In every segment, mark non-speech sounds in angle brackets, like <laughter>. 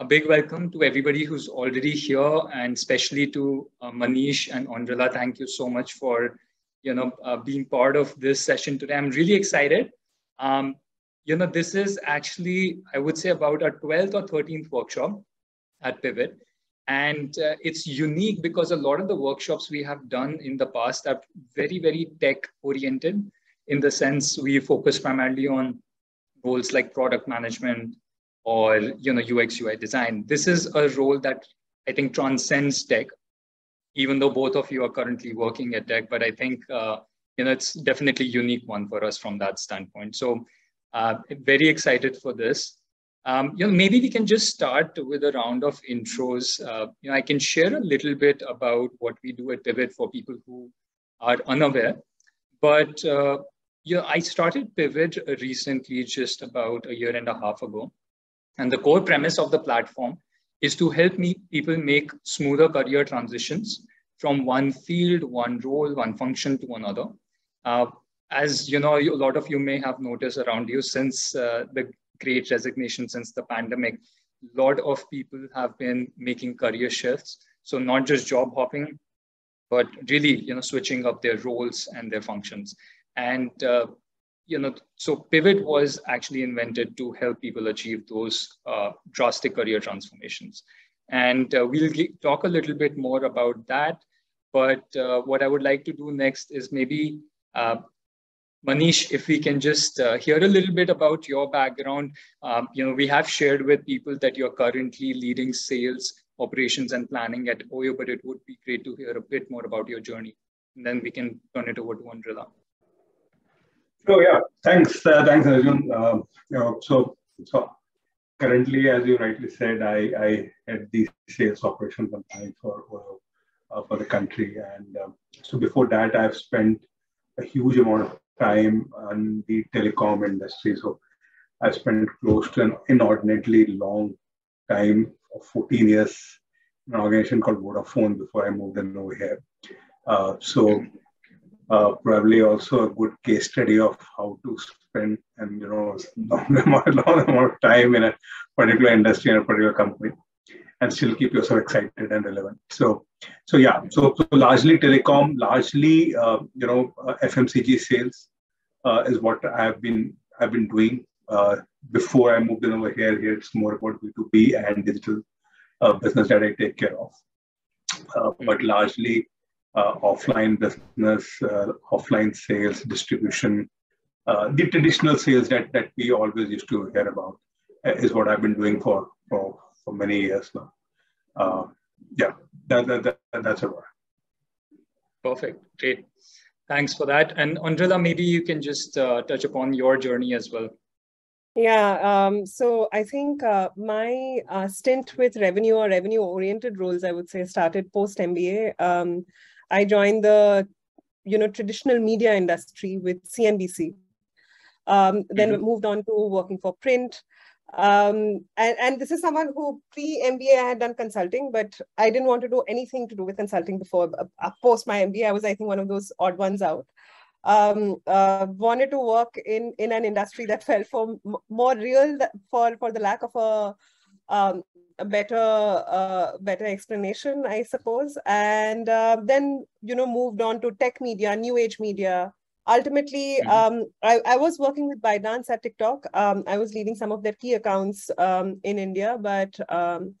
a big welcome to everybody who's already here and especially to uh, Manish and Oindrilla. Thank you so much for you know, uh, being part of this session today. I'm really excited. Um, you know, this is actually, I would say about our 12th or 13th workshop at Pivot. And uh, it's unique because a lot of the workshops we have done in the past are very, very tech oriented in the sense we focus primarily on roles like product management or you know UX UI design. This is a role that I think transcends tech, even though both of you are currently working at tech. But I think uh, you know it's definitely unique one for us from that standpoint. So uh, very excited for this. Um, you know, maybe we can just start with a round of intros. Uh, you know, I can share a little bit about what we do at Pivot for people who are unaware. But uh, I started Pivot recently, just about a year and a half ago. And the core premise of the platform is to help me people make smoother career transitions from one field, one role, one function to another. Uh, as you know, a lot of you may have noticed around you since uh, the great resignation, since the pandemic, a lot of people have been making career shifts. So not just job hopping, but really, you know, switching up their roles and their functions. And uh, you know, so Pivot was actually invented to help people achieve those uh, drastic career transformations. And uh, we'll talk a little bit more about that. But uh, what I would like to do next is maybe uh, Manish, if we can just uh, hear a little bit about your background. Um, you know, we have shared with people that you're currently leading sales, operations, and planning at Oyo, but it would be great to hear a bit more about your journey. And then we can turn it over to Oindrilla. Oh yeah, thanks, uh, thanks Arjun. Uh, you know, so so currently, as you rightly said, I, I head the sales operations and for uh, for the country, and um, so before that, I've spent a huge amount of time on the telecom industry. So I spent close to an inordinately long time of 14 years in an organization called Vodafone before I moved in over here. Uh, so uh, probably also a good case study of how to spend and you know <laughs> long amount, long amount of time in a particular industry in a particular company and still keep yourself excited and relevant. So, so yeah, so, so largely telecom, largely uh, you know uh, FMCG sales uh, is what I've been I've been doing uh, before I moved in over here. Here it's more about B two B and digital uh, business that I take care of, but largely offline business, offline sales, distribution, the traditional sales that that we always used to hear about is what I've been doing for for for many years now. Uh, yeah, that, that, that, that's about Perfect. Great. Thanks for that. And Oindrilla, maybe you can just uh, touch upon your journey as well. Yeah, um, so I think uh, my uh, stint with revenue or revenue oriented roles, I would say, started post MBA. Um, I joined the you know traditional media industry with CNBC. Um, then mm-hmm. moved on to working for print, um, and, and this is someone who pre MBA I had done consulting, but I didn't want to do anything to do with consulting before. Uh, post my MBA, I was I think one of those odd ones out. Um, uh, wanted to work in in an industry that felt for more real for for the lack of a um, a better uh, better explanation, I suppose. And uh, then you know moved on to tech media, new age media, ultimately mm-hmm. um, I, I, was working with ByteDance at TikTok. Um, I was leading some of their key accounts um, in India, but um,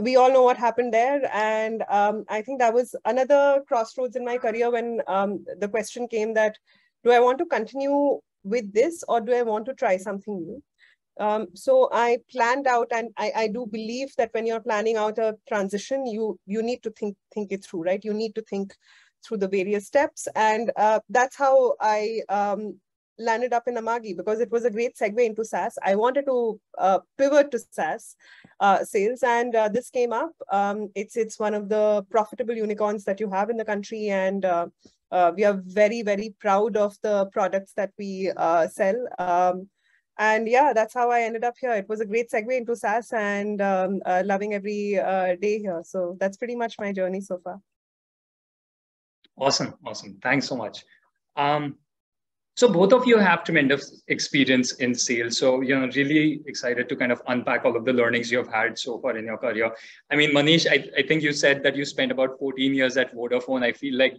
we all know what happened there. And um, I think that was another crossroads in my career when um, the question came that, do I want to continue with this or do I want to try something new? So I planned out, and I, I do believe that when you're planning out a transition, you you need to think think it through, right? You need to think through the various steps. And uh, that's how I um, landed up in Amagi because it was a great segue into SaaS. I wanted to uh, pivot to SaaS uh, sales, and uh, this came up. Um, it's it's one of the profitable unicorns that you have in the country, and uh, uh, we are very very proud of the products that we uh, sell. Um, and yeah, that's how I ended up here. It was a great segue into SaaS, and um, loving every day here. So that's pretty much my journey so far. Awesome, awesome. Thanks so much. Um, so both of you have tremendous experience in sales. So, you know, really excited to kind of unpack all of the learnings you have had so far in your career. I mean, Manish, I, I think you said that you spent about 14 years at Vodafone. I feel like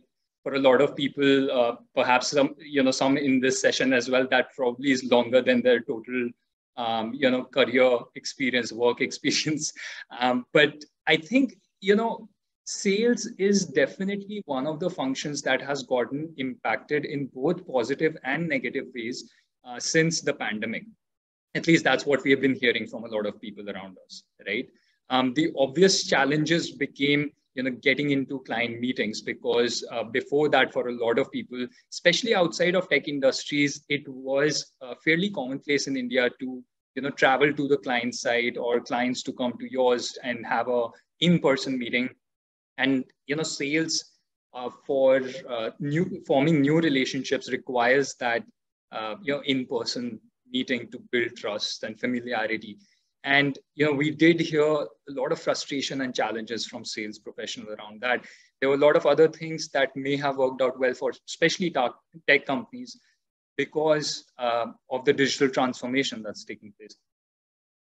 for a lot of people, uh, perhaps some, you know, some in this session as well, that probably is longer than their total, um, you know, career experience, work <laughs> experience. Um, but I think, you know, sales is definitely one of the functions that has gotten impacted in both positive and negative ways uh, since the pandemic. At least that's what we have been hearing from a lot of people around us, right? Um, the obvious challenges became you know getting into client meetings because uh, before that for a lot of people especially outside of tech industries it was a fairly commonplace in india to you know travel to the client site or clients to come to yours and have a in-person meeting. And you know sales uh, for uh, new forming new relationships requires that uh, you know in-person meeting to build trust and familiarity and you know we did hear a lot of frustration and challenges from sales professionals around that there were a lot of other things that may have worked out well for especially tech companies because uh, of the digital transformation that's taking place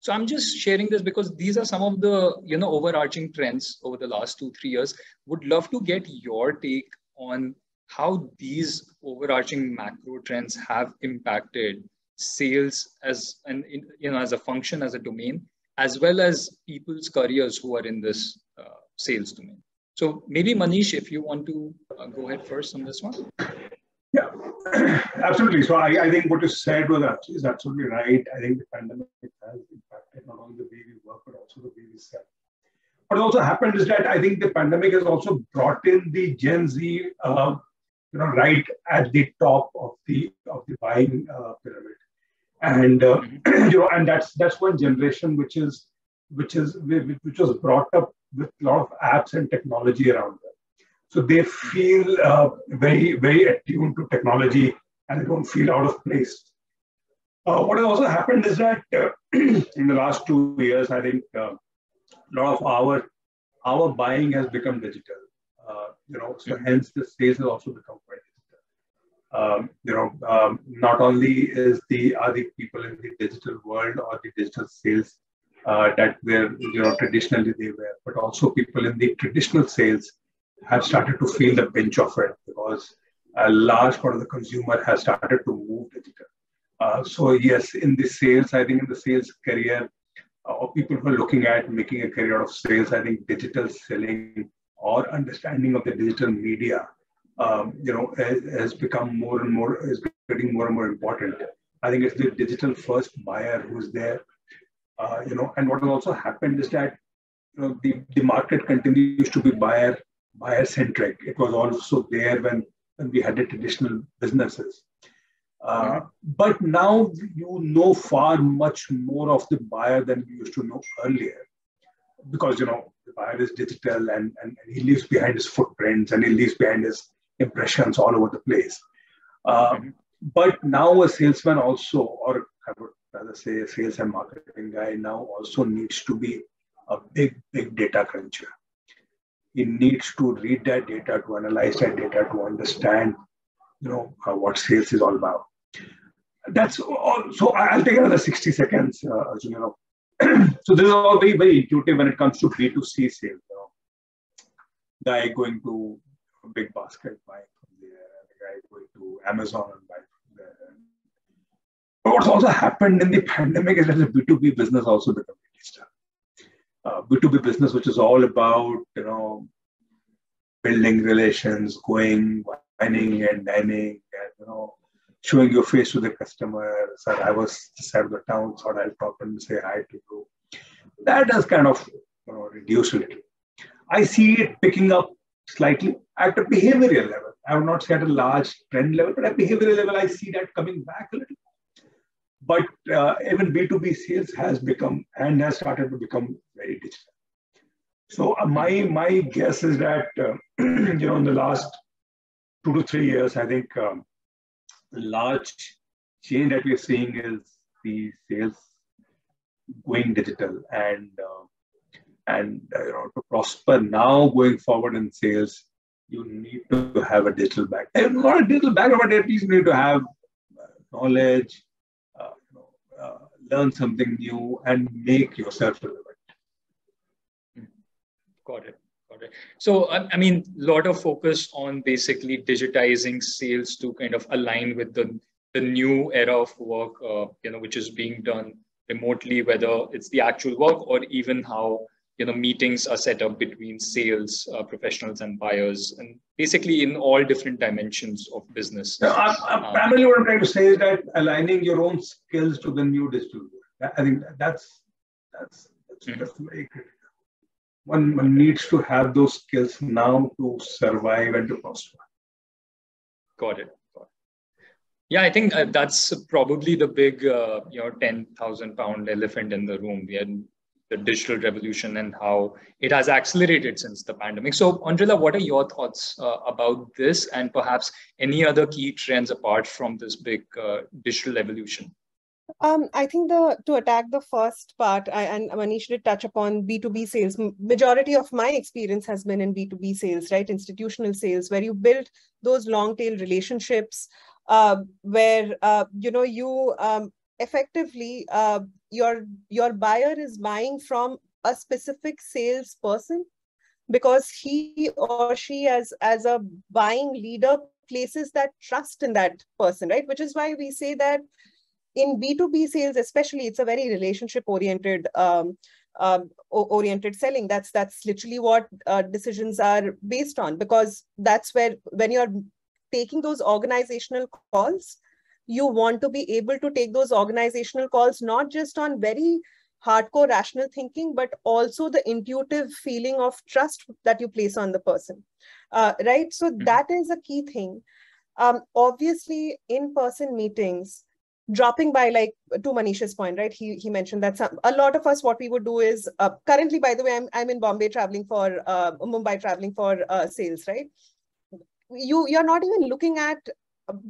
so I'm just sharing this because these are some of the you know overarching trends over the last two three years. Would love to get your take on how these overarching macro trends have impacted sales as an you know as a function as a domain as well as people's careers who are in this uh, sales domain. So maybe Manish, if you want to uh, go ahead first on this one. Yeah, <clears throat> absolutely. So I, I think what you said was is absolutely right. I think the pandemic has impacted not only the way we work, but also the way we sell. What also happened is that I think the pandemic has also brought in the Gen Z, uh, you know, right at the top of the of the buying uh, pyramid, and uh, mm-hmm. <clears throat> you know, and that's that's one generation which is which is which was brought up with a lot of apps and technology around them. So they feel uh, very, very attuned to technology and they don't feel out of place. Uh, what has also happened is that uh, <clears throat> in the last two years, I think uh, a lot of our our buying has become digital. Uh, you know, so hence the sales has also become quite. Um, you know, um, not only is the are the people in the digital world or the digital sales uh, that were you know traditionally they were, but also people in the traditional sales have started to feel the pinch of it because a large part of the consumer has started to move digital. Uh, so yes, in the sales, I think in the sales career, uh, or people who are looking at making a career of sales, I think digital selling or understanding of the digital media, um, you know, has, has, become more and more is getting more and more important. I think it's the digital first buyer who's there, uh, you know, and what has also happened is that you know the, the market continues to be buyer buyer centric. It was also there when, when we had the traditional businesses. Uh, but now you know far much more of the buyer than we used to know earlier because you know the buyer is digital and, and, and he leaves behind his footprints and he leaves behind his impressions all over the place. Um, but now a salesman also, or I would rather say a sales and marketing guy now also needs to be a big, big data cruncher he needs to read that data, to analyze that data, to understand, you know, uh, what sales is all about. That's all. So I'll take another 60 seconds, uh, you know. <clears throat> so this is all very, very intuitive when it comes to B2C sales. You know. Guy going to a BigBasket buying from there, and the guy going to Amazon and buying from there. But what's also happened in the pandemic is that the B2B business also become really uh, B2B business, which is all about, you know, building relations, going, wining and dining, and, you know, showing your face to the customer. Sir, I was just out of the town, thought I'll pop and say hi to you. That has kind of you know, reduced a little. I see it picking up slightly at a behavioral level. I would not say at a large trend level, but at behavioral level, I see that coming back a little. But uh, even B2B sales has become and has started to become very digital. So uh, my my guess is that uh, <clears throat> you know in the last two to three years, I think um, large change that we're seeing is the sales going digital and uh, and uh, you know to prosper now going forward in sales, you need to have a digital back. Not a digital background, but at least you need to have knowledge, uh, you know, uh, learn something new, and make yourself relevant. Got it. Got it. So, I mean, a lot of focus on basically digitizing sales to kind of align with the, the new era of work, uh, you know, which is being done remotely, whether it's the actual work or even how you know meetings are set up between sales uh, professionals and buyers and basically in all different dimensions of business. I, I, um, primarily what i'm trying to say is that aligning your own skills to the new digital world i think that's that's that's, mm-hmm. that's very critical. One, one needs to have those skills now to survive and to prosper. Got it. Yeah, I think uh, that's probably the big, uh, you know, ten thousand pound elephant in the room. We had the digital revolution and how it has accelerated since the pandemic. So, Oindrilla, what are your thoughts uh, about this and perhaps any other key trends apart from this big uh, digital evolution? Um, I think the to attack the first part, I, and Manish did touch upon B2B sales. Majority of my experience has been in B2B sales, right? Institutional sales, where you build those long tail relationships, uh, where uh, you know you um, effectively uh, your your buyer is buying from a specific salesperson? Because he or she as as a buying leader places that trust in that person right? Which is why we say that in b2b sales especially it's a very relationship oriented um, um, oriented selling. That's that's literally what uh, decisions are based on because that's where when you're taking those organizational calls you want to be able to take those organizational calls not just on very hardcore rational thinking but also the intuitive feeling of trust that you place on the person. Uh, right? So mm-hmm. that is a key thing. Um, obviously in-person meetings dropping by like to Manish's point right? He he mentioned that some, a lot of us what we would do is uh, currently by the way i'm, I'm in bombay traveling for uh, mumbai traveling for uh, sales right? You you're not even looking at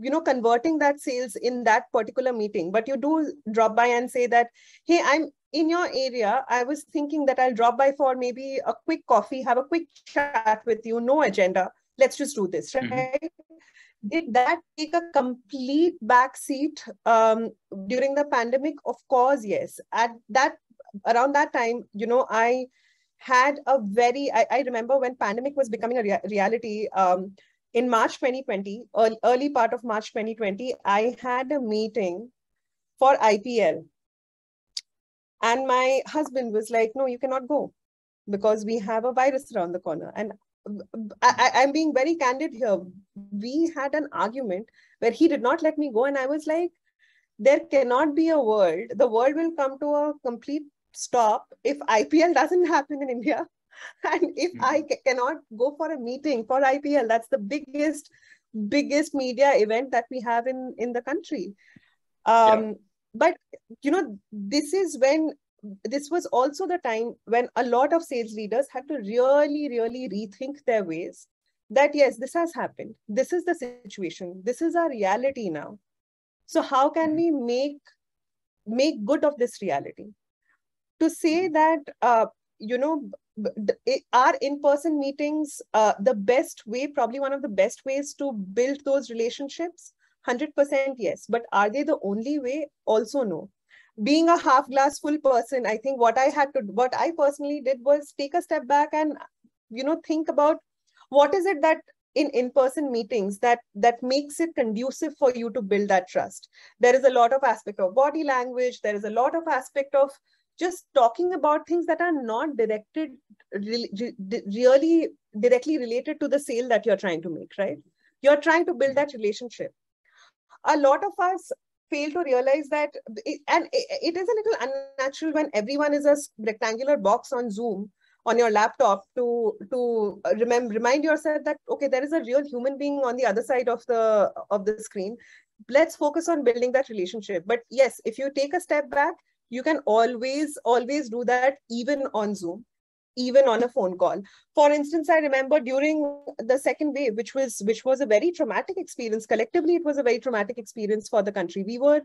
you know converting that sales in that particular meeting. But you do drop by and say that hey i'm in your area. I was thinking that i'll drop by for maybe a quick coffee have a quick chat with you no agenda. Let's just do this mm-hmm. right? Mm-hmm. did that take a complete backseat um, during the pandemic? Of course yes. At that around that time you know i had a very i, I remember when pandemic was becoming a rea- reality um, in March 2020, early, part of March 2020, I had a meeting for IPL. And my husband was like, no, you cannot go because we have a virus around the corner. And I, am being very candid here. We had an argument where he did not let me go. And I was like, there cannot be a world. The world will come to a complete stop if IPL doesn't happen in India <laughs> and if mm-hmm. i cannot go for a meeting for ipl that's the biggest biggest media event that we have in in the country um yeah. but you know this is when this was also the time when a lot of sales leaders had to really really rethink their ways that yes this has happened this is the situation this is our reality now so how can mm-hmm. we make make good of this reality to say mm-hmm. that uh, you know are in-person meetings uh, the best way probably one of the best ways to build those relationships 100% yes. But are they the only way? Also no. Being a half glass full person i think what i had to what i personally did was take a step back and you know think about what is it that in in-person meetings that that makes it conducive for you to build that trust. There is a lot of aspect of body language. There is a lot of aspect of just talking about things that are not directed really, directly related to the sale that you're trying to make right? You're trying to build that relationship. A lot of us fail to realize that it, and it is a little unnatural when everyone is a rectangular box on zoom on your laptop to to remember remind yourself that okay there is a real human being on the other side of the of the screen. Let's focus on building that relationship. But yes if you take a step back you can always always do that even on zoom even on a phone call. For instance i remember during the second wave which was which was a very traumatic experience. Collectively it was a very traumatic experience for the country. We were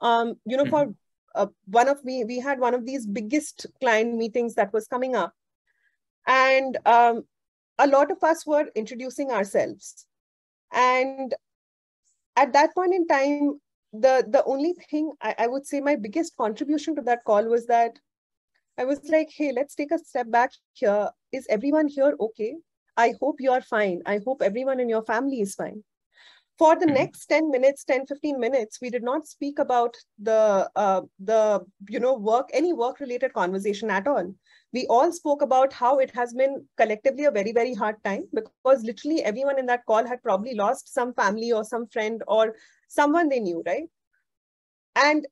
um you know for uh, one of we we had one of these biggest client meetings that was coming up. And um, a lot of us were introducing ourselves. And at that point in time the the only thing I, I would say my biggest contribution to that call was that I was like, hey, let's take a step back here. Is everyone here okay? I hope you are fine. I hope everyone in your family is fine. For the mm-hmm. next 10 minutes, 10, 15 minutes, we did not speak about the, uh, the you know, work, any work-related conversation at all. We all spoke about how it has been collectively a very, very hard time because literally everyone in that call had probably lost some family or some friend or someone they knew, right? And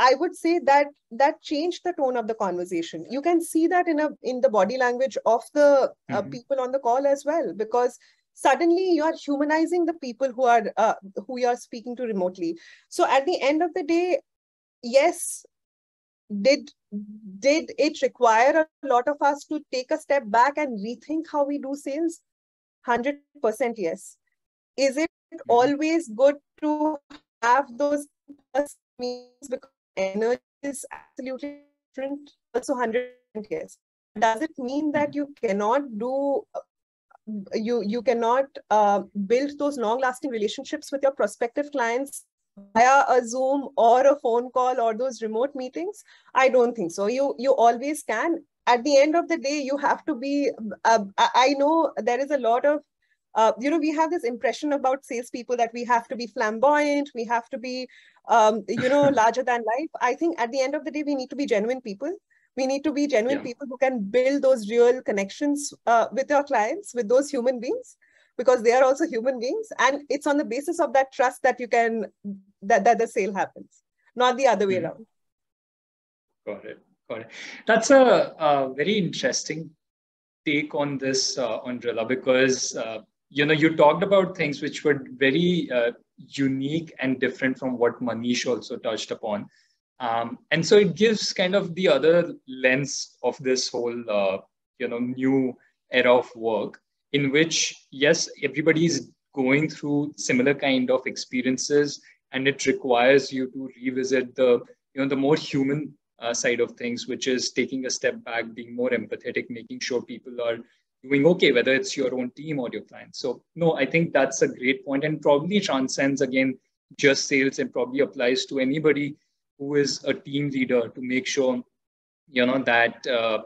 I would say that that changed the tone of the conversation. You can see that in a in the body language of the uh, mm-hmm. people on the call as well, because suddenly you are humanizing the people who are uh, who you are speaking to remotely. So at the end of the day, yes, did did it require a lot of us to take a step back and rethink how we do sales? Hundred percent yes. Is it mm-hmm. always good to have those means because energy is absolutely different, also 100 yes. Does it mean that you cannot do you you cannot uh, build those long lasting relationships with your prospective clients via a zoom or a phone call or those remote meetings i don't think so you you always can at the end of the day you have to be uh, i know there is a lot of uh, you know, we have this impression about salespeople that we have to be flamboyant, we have to be, um, you know, <laughs> larger than life. I think at the end of the day, we need to be genuine people. We need to be genuine yeah. people who can build those real connections uh, with your clients, with those human beings, because they are also human beings. And it's on the basis of that trust that you can, that, that the sale happens, not the other way mm-hmm. around. Got it. Got it. That's a, a very interesting take on this, uh, because uh, you know, you talked about things which were very uh, unique and different from what Manish also touched upon. Um, and so it gives kind of the other lens of this whole, uh, you know, new era of work in which, yes, everybody is going through similar kind of experiences and it requires you to revisit the, you know, the more human uh, side of things, which is taking a step back, being more empathetic, making sure people are doing okay, whether it's your own team or your clients. So no, I think that's a great point and probably transcends again just sales and probably applies to anybody who is a team leader to make sure you know that uh,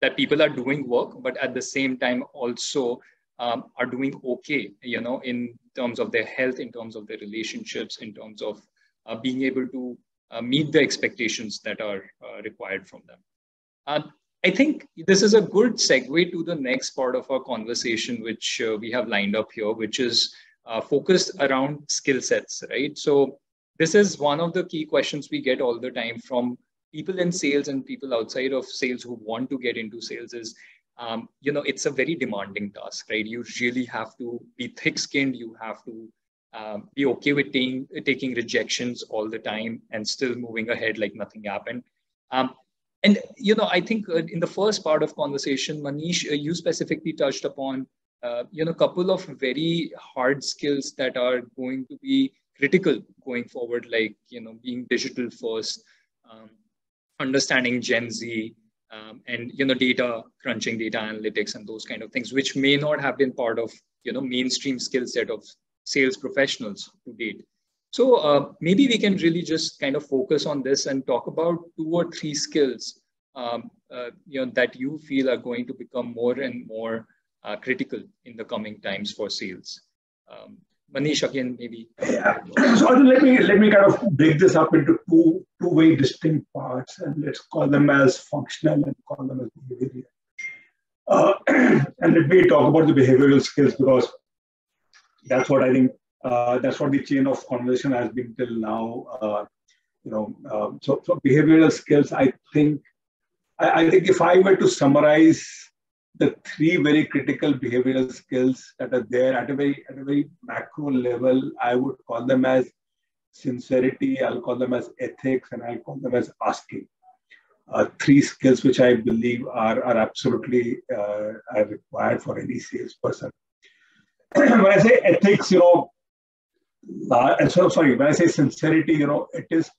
that people are doing work, but at the same time also um, are doing okay. You know, in terms of their health, in terms of their relationships, in terms of uh, being able to uh, meet the expectations that are uh, required from them. Uh, I think this is a good segue to the next part of our conversation, which uh, we have lined up here, which is uh, focused around skill sets, right? So, this is one of the key questions we get all the time from people in sales and people outside of sales who want to get into sales is um, you know it's a very demanding task right? You really have to be thick skinned you have to um, be okay with taking, taking rejections all the time and still moving ahead like nothing happened. Um, and you know, I think uh, in the first part of conversation, Manish, uh, you specifically touched upon uh, you know a couple of very hard skills that are going to be critical going forward, like you know being digital first, um, understanding Gen Z, um, and you know data crunching, data analytics, and those kind of things, which may not have been part of you know mainstream skill set of sales professionals to date. So uh, maybe we can really just kind of focus on this and talk about two or three skills um, uh, you know, that you feel are going to become more and more uh, critical in the coming times for sales. Um, Manish, again, maybe. Yeah. So let me let me kind of break this up into two two very distinct parts, and let's call them as functional and call them as behavioral. Uh, <clears throat> and let me talk about the behavioral skills because that's what I think uh, that's what the chain of conversation has been till now. Uh, you know, um, so, so behavioral skills, I think, I, I, think if I were to summarize the three very critical behavioral skills that are there at a very at a very macro level, I would call them as sincerity, I'll call them as ethics, and I'll call them as asking. Uh, three skills which I believe are, are absolutely uh, are required for any salesperson. <clears throat> when I say ethics, you know, uh, so sorry, when I say sincerity, you know, it is,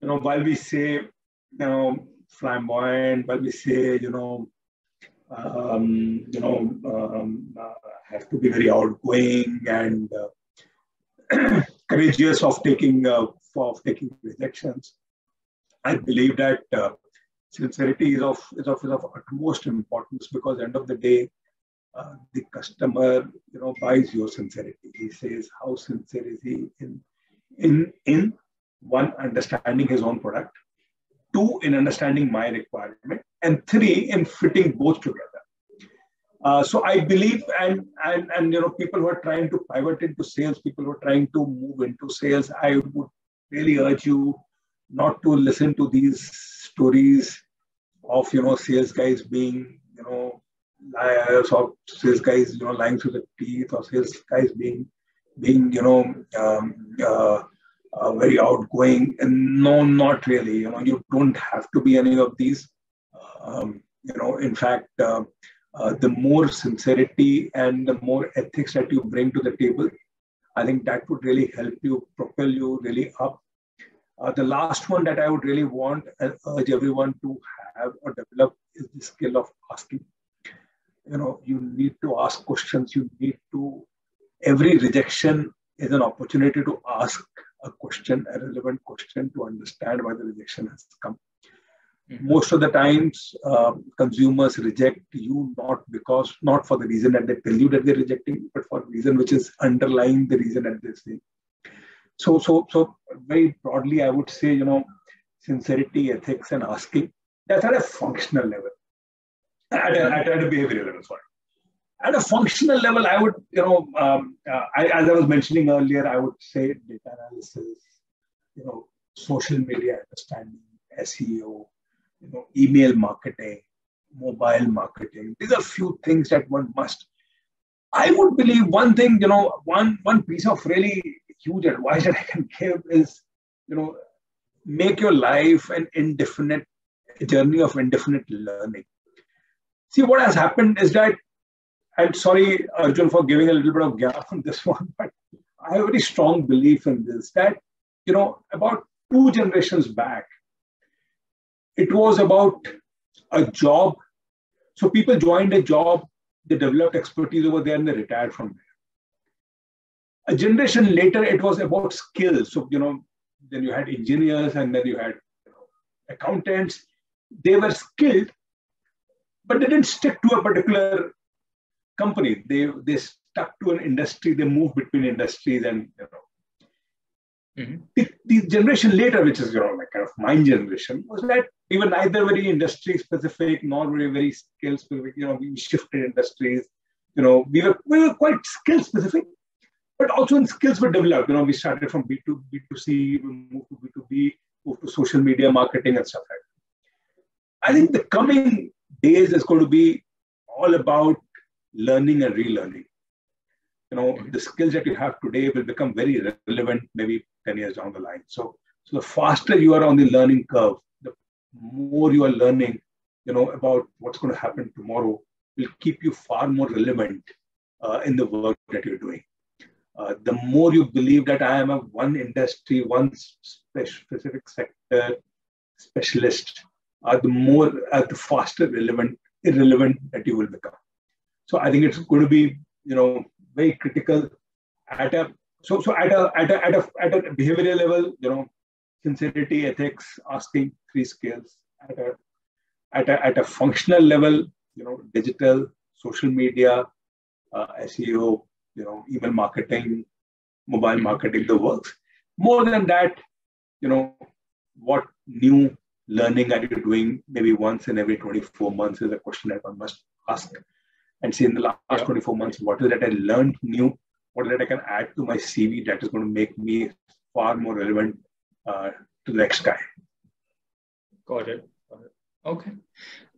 you know, while we say, you know, flamboyant, while we say, you know, um, you know, um, uh, have to be very outgoing and uh, <clears throat> courageous of taking uh, of taking rejections. I believe that uh, sincerity is of, is of is of utmost importance because end of the day, uh, the customer you know buys your sincerity. He says how sincere is he in in in one understanding his own product, two in understanding my requirement, and three in fitting both together. Uh, so I believe, and and and you know, people who are trying to pivot into sales, people who are trying to move into sales, I would really urge you not to listen to these stories of you know sales guys being you know liars or sales guys you know lying through the teeth or sales guys being being you know um, uh, uh, very outgoing. And no not really. You know you don't have to be any of these um, you know in fact uh, uh, the more sincerity and the more ethics that you bring to the table i think that would really help you propel you really up. Uh, the last one that i would really want and urge everyone to have or develop is the skill of asking. You know you need to ask questions. You need to every rejection is an opportunity to ask a question, a relevant question to understand why the rejection has come. Mm-hmm. Most of the times, uh, consumers reject you not because, not for the reason that they tell you that they're rejecting, but for reason which is underlying the reason that they say. So, so, so very broadly, I would say, you know, sincerity, ethics, and asking. That's at a functional level, at a, at a behavioral level. Sorry at a functional level, I would, you know, um, uh, I, as I was mentioning earlier, I would say data analysis, you know, social media understanding, SEO, you know, email marketing, mobile marketing. These are few things that one must. I would believe one thing, you know, one one piece of really huge advice that I can give is, you know, make your life an indefinite journey of indefinite learning. See, what has happened is that and sorry, Arjun, for giving a little bit of gap on this <laughs> one, but I have a very strong belief in this that, you know, about two generations back, it was about a job. So people joined a job, they developed expertise over there, and they retired from there. A generation later, it was about skills. So, you know, then you had engineers and then you had you know, accountants. They were skilled, but they didn't stick to a particular company. They they stuck to an industry. They move between industries, and you know, mm-hmm. the, the, generation later, which is you know like kind of my generation, was that were neither very industry specific nor very very skill specific. You know, we shifted industries. You know, we were we were quite skill specific, but also in skills were developed. You know, we started from B to B to C, we moved to B to B, moved to social media marketing and stuff like that. I think the coming days is going to be all about learning and relearning. You know, the skills that you have today will become very relevant maybe 10 years down the line. So, so the faster you are on the learning curve, more you are learning, you know, about what's going to happen tomorrow will keep you far more relevant uh, in the work that you're doing. Uh, the more you believe that I am a one industry, one specific sector specialist, uh, the more, uh, the faster relevant, irrelevant that you will become. So I think it's going to be, you know, very critical at a so so at a at a at a at a behavioral level, you know, sincerity, ethics, asking three skills at a at a at a functional level, you know, digital, social media, uh, SEO, you know, email marketing, mobile marketing, the works. More than that, you know, what new learning are you doing maybe once in every 24 months is a question that one must ask and see in the last yeah. 24 months what is that I learned new, what is that I can add to my CV that is going to make me far more relevant uh, to the next guy. Got it. Okay.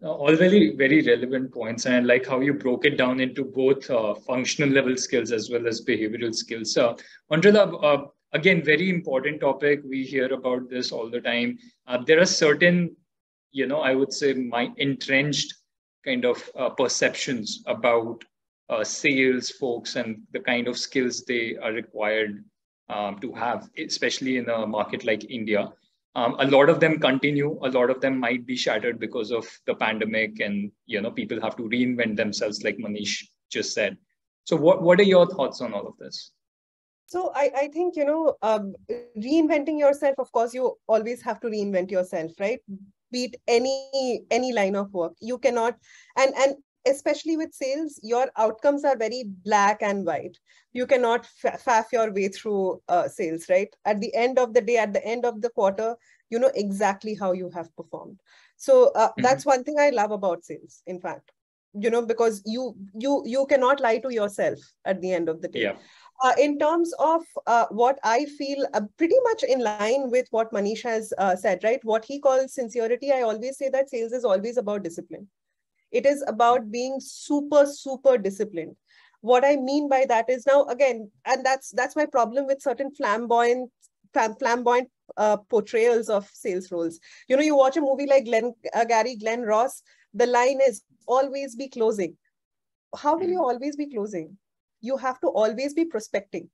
all very, very relevant points. And I like how you broke it down into both uh, functional level skills as well as behavioral skills. Uh, Oindrilla, uh, again, very important topic. We hear about this all the time. Uh, there are certain, you know, I would say my entrenched kind of uh, perceptions about sales folks and the kind of skills they are required um, to have, especially in a market like India. Um, a lot of them continue. A lot of them might be shattered because of the pandemic, and you know people have to reinvent themselves, like Manish just said. So, what what are your thoughts on all of this? So I, I think, you know, um, reinventing yourself, of course, you always have to reinvent yourself, right? Beat any any line of work. You cannot, and and especially with sales, your outcomes are very black and white. You cannot faff your way through uh, sales, right? At the end of the day, at the end of the quarter, you know exactly how you have performed. So uh, mm-hmm. that's one thing I love about sales, in fact, you know, because you you you cannot lie to yourself at the end of the day. Yeah uh, in terms of uh, what I feel uh, pretty much in line with what Manish has uh, said, right? What he calls sincerity, I always say that sales is always about discipline. It is about being super, super disciplined. What I mean by that is now again, and that's that's my problem with certain flamboyant flamboyant uh, portrayals of sales roles. You know, you watch a movie like Glenn, uh, Gary Glenn Ross, the line is always be closing. How will you hmm. always be closing? you have to always be prospecting.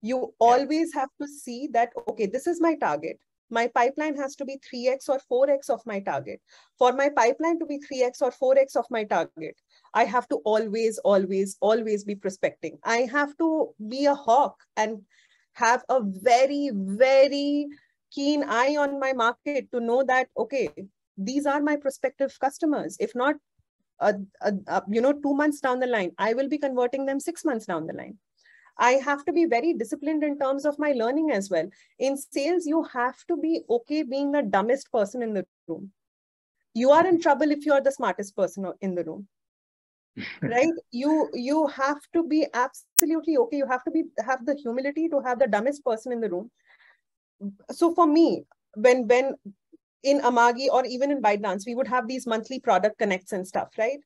You always have to see that, okay, this is my target. My pipeline has to be 3x or 4x of my target. For my pipeline to be 3x or 4x of my target, I have to always, always, always be prospecting. I have to be a hawk and have a very, very keen eye on my market to know that, okay, these are my prospective customers. If not, a, a, a, you know two months down the line i will be converting them six months down the line i have to be very disciplined in terms of my learning as well. In sales you have to be okay being the dumbest person in the room. You are in mm-hmm. trouble if you are the smartest person in the room. <laughs> Right? You you have to be absolutely okay. You have to be have the humility to have the dumbest person in the room. So for me when when in Amagi or even in ByteDance, we would have these monthly product connects and stuff, right?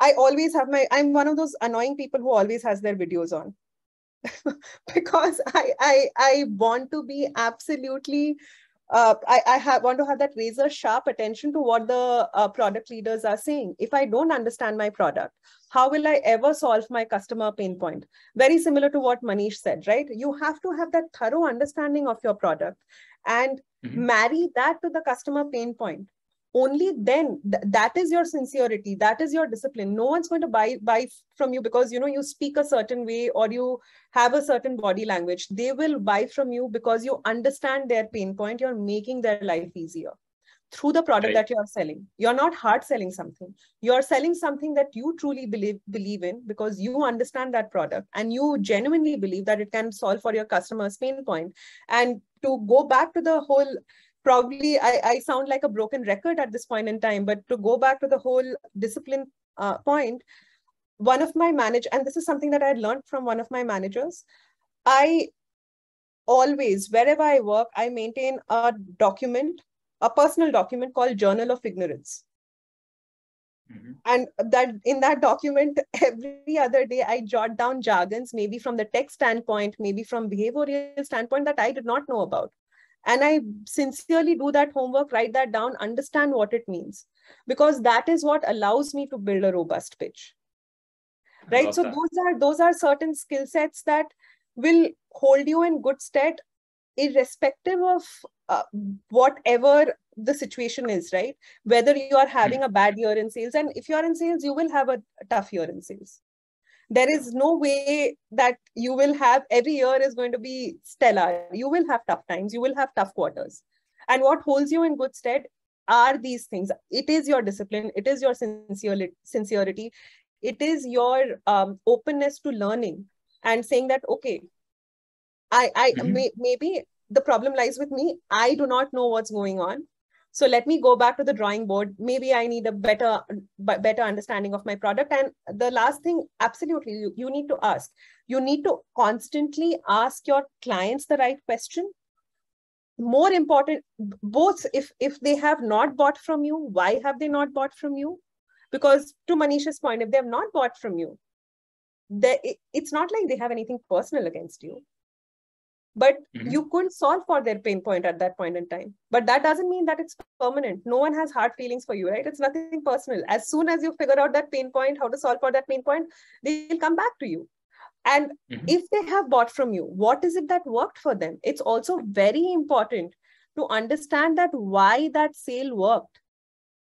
I always have my, I'm one of those annoying people who always has their videos on. <laughs> because I, I I want to be absolutely uh, I, I have, want to have that razor sharp attention to what the uh, product leaders are saying. If I don't understand my product, how will I ever solve my customer pain point? Very similar to what Manish said, right? You have to have that thorough understanding of your product and mm-hmm. marry that to the customer pain point only then th- that is your sincerity that is your discipline. No one's going to buy buy from you because you know you speak a certain way or you have a certain body language. They will buy from you because you understand their pain point. You're making their life easier through the product right. that you're selling. You're not hard selling something. You're selling something that you truly believe believe in because you understand that product and you genuinely believe that it can solve for your customer's pain point. And to go back to the whole probably I, I sound like a broken record at this point in time but to go back to the whole discipline uh, point one of my manager and this is something that i had learned from one of my managers i always wherever i work i maintain a document a personal document called Journal of Ignorance. Mm-hmm. And that in that document, <laughs> every other day I jot down jargons, maybe from the tech standpoint, maybe from behavioral standpoint that I did not know about. And I sincerely do that homework, write that down, understand what it means, because that is what allows me to build a robust pitch. Right. So that. those are those are certain skill sets that will hold you in good stead irrespective of uh, whatever the situation is, right? Whether you are having a bad year in sales, and if you are in sales, you will have a tough year in sales. There is no way that you will have every year is going to be stellar. You will have tough times, you will have tough quarters. And what holds you in good stead are these things. It is your discipline, it is your sincerity, it is your um, openness to learning and saying that, okay, I, I mm-hmm. may, maybe the problem lies with me. I do not know what's going on. So let me go back to the drawing board. Maybe I need a better, better understanding of my product. And the last thing, absolutely, you, you need to ask. You need to constantly ask your clients the right question. More important, both if if they have not bought from you, why have they not bought from you? Because to Manish's point, if they have not bought from you, they, it's not like they have anything personal against you but mm-hmm. you couldn't solve for their pain point at that point in time. But that doesn't mean that it's permanent. No one has hard feelings for you right? It's nothing personal. As soon as you figure out that pain point how to solve for that pain point they'll come back to you. And mm-hmm. if they have bought from you what is it that worked for them? It's also very important to understand that why that sale worked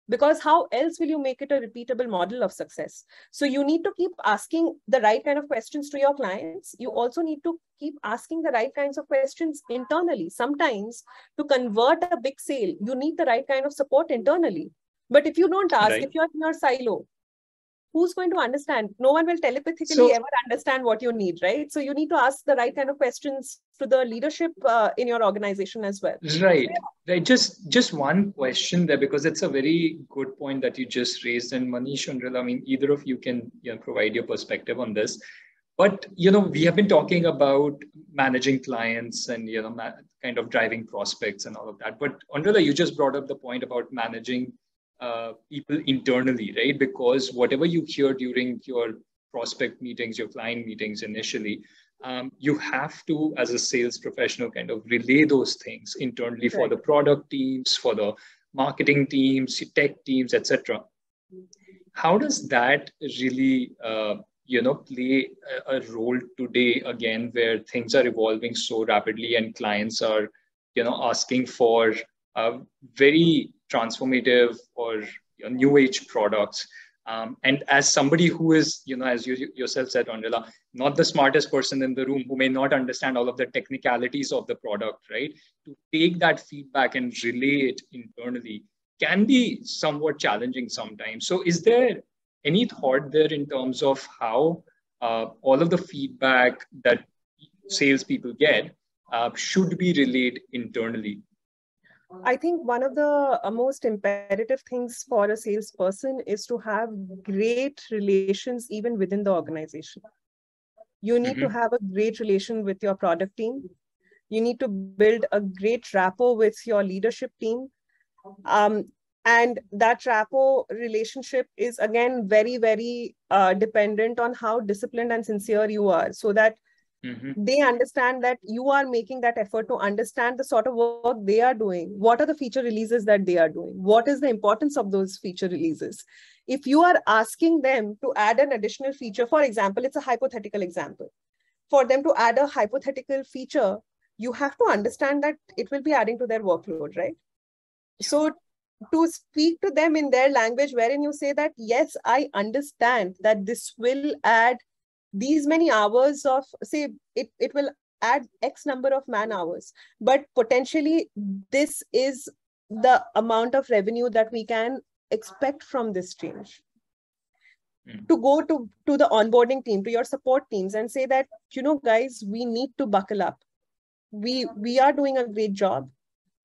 because how else will you make it a repeatable model of success? So you need to keep asking the right kind of questions to your clients. You also need to keep asking the right kinds of questions internally. Sometimes to convert a big sale you need the right kind of support internally. But if you don't ask right. if you're in your silo who's going to understand? No one will telepathically so, ever understand what you need right? So you need to ask the right kind of questions to the leadership uh, in your organization as well. Right. Right. Just just one question there because it's a very good point that you just raised. And manish and i mean either of you can you know, provide your perspective on this. But you know we have been talking about managing clients and you know ma- kind of driving prospects and all of that. But Oindrilla, you just brought up the point about managing uh, people internally, right? Because whatever you hear during your prospect meetings, your client meetings initially, um, you have to, as a sales professional, kind of relay those things internally right. for the product teams, for the marketing teams, tech teams, etc. How does that really, uh, you know, play a, a role today again, where things are evolving so rapidly and clients are, you know, asking for uh, very transformative or you know, new age products. Um, and as somebody who is, you know, as you yourself said, Oindrilla, not the smartest person in the room who may not understand all of the technicalities of the product, right? To take that feedback and relay it internally can be somewhat challenging sometimes. So, is there any thought there in terms of how uh, all of the feedback that salespeople get uh, should be relayed internally I think one of the uh, most imperative things for a salesperson is to have great relations even within the organization. You need mm-hmm. to have a great relation with your product team. You need to build a great rapport with your leadership team. Um, and that rapport relationship is again very, very uh, dependent on how disciplined and sincere you are so that Mm-hmm. They understand that you are making that effort to understand the sort of work they are doing. What are the feature releases that they are doing? What is the importance of those feature releases? If you are asking them to add an additional feature, for example, it's a hypothetical example. For them to add a hypothetical feature, you have to understand that it will be adding to their workload, right? So to speak to them in their language wherein you say that yes i understand that this will add these many hours of say it, it will add x number of man hours. But potentially this is the amount of revenue that we can expect from this change. Mm. to go to to the onboarding team to your support teams and say that you know guys we need to buckle up. We we are doing a great job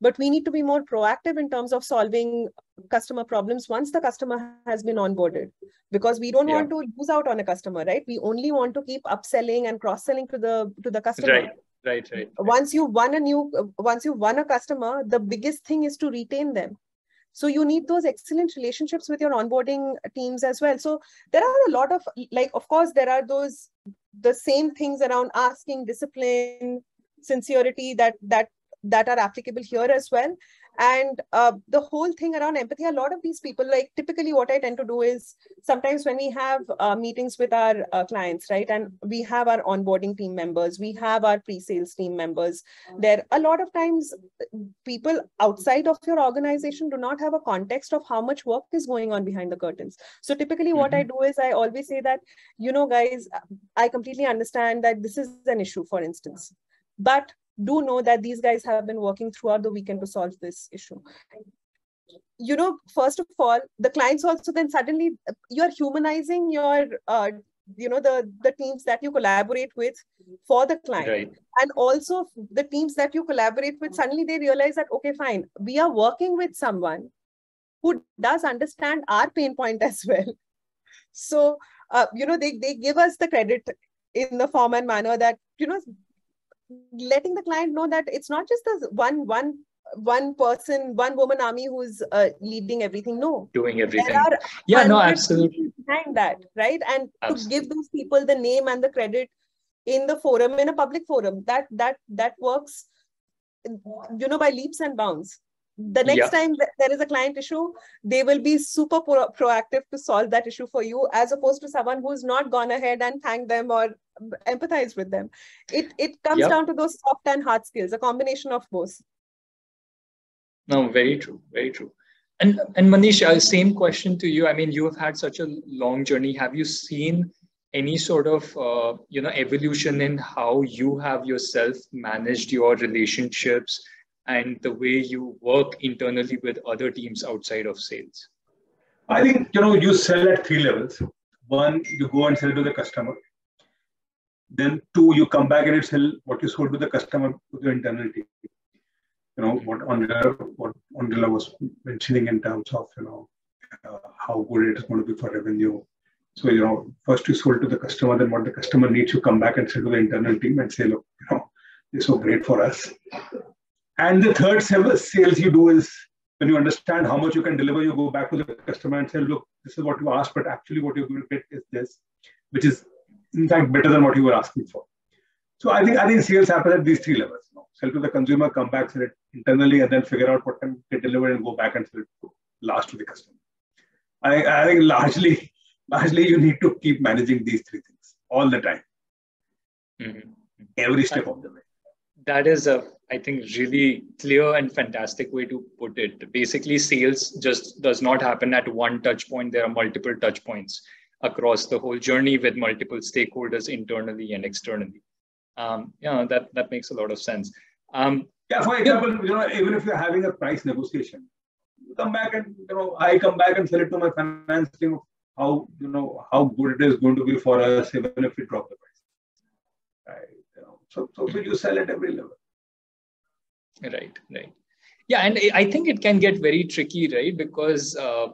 but we need to be more proactive in terms of solving customer problems once the customer has been onboarded. Because we don't yeah. want to lose out on a customer right? We only want to keep upselling and cross selling to the to the customer. Right right right once you won a new once you won a customer the biggest thing is to retain them. So you need those excellent relationships with your onboarding teams as well. So there are a lot of like of course there are those the same things around asking discipline sincerity that that that are applicable here as well and uh, the whole thing around empathy a lot of these people like typically what i tend to do is sometimes when we have uh, meetings with our uh, clients right and we have our onboarding team members we have our pre-sales team members there a lot of times people outside of your organization do not have a context of how much work is going on behind the curtains so typically what mm-hmm. i do is i always say that you know guys i completely understand that this is an issue for instance but do know that these guys have been working throughout the weekend to solve this issue. You know first of all the clients also then suddenly you're humanizing your uh, you know the the teams that you collaborate with for the client. Right. and also the teams that you collaborate with suddenly they realize that okay fine we are working with someone who does understand our pain point as well. So uh, you know they, they give us the credit in the form and manner that you know letting the client know that it's not just the one one one person one woman army who's uh, leading everything. No. Doing everything. yeah no absolutely. behind that right? And absolutely. to give those people the name and the credit in the forum in a public forum that that that works you know by leaps and bounds the next yeah. time there is a client issue they will be super pro- proactive to solve that issue for you as opposed to someone who's not gone ahead and thanked them or empathize with them it it comes down to those soft and hard skills a combination of both no very true very true And and Manish, uh, same question to you. I mean, you have had such a long journey. Have you seen any sort of uh, you know evolution in how you have yourself managed your relationships and the way you work internally with other teams outside of sales? I think you know you sell at three levels. One, you go and sell to the customer. Then two, you come back and sell what you sold to the customer to the internal team you know what Andrea, what Andrea was mentioning in terms of you know uh, how good it is going to be for revenue. So you know, first you sold to the customer, then what the customer needs, you come back and sell to the internal team and say, look, you know, it's so great for us. And the third sales you do is when you understand how much you can deliver, you go back to the customer and say, look, this is what you asked, but actually what you're going to get is this, which is in fact better than what you were asking for. So I think I think sales happen at these three levels. You know, sell to the consumer, come back, sell it internally, and then figure out what can get delivered and go back and sell it last to the customer. I, I think largely, <laughs> largely you need to keep managing these three things all the time, mm-hmm. every step of the way. That is a, I think, really clear and fantastic way to put it. Basically, sales just does not happen at one touch point. There are multiple touch points across the whole journey with multiple stakeholders internally and externally um, know, that, that makes a lot of sense. Um, yeah, for example, you know, even if you're having a price negotiation, you come back and, you know, I come back and sell it to my finance team how, you know, how good it is going to be for us even if we drop the price. Right. You know, so, so, so you sell at every level. Right, right. Yeah, and I think it can get very tricky, right? Because uh,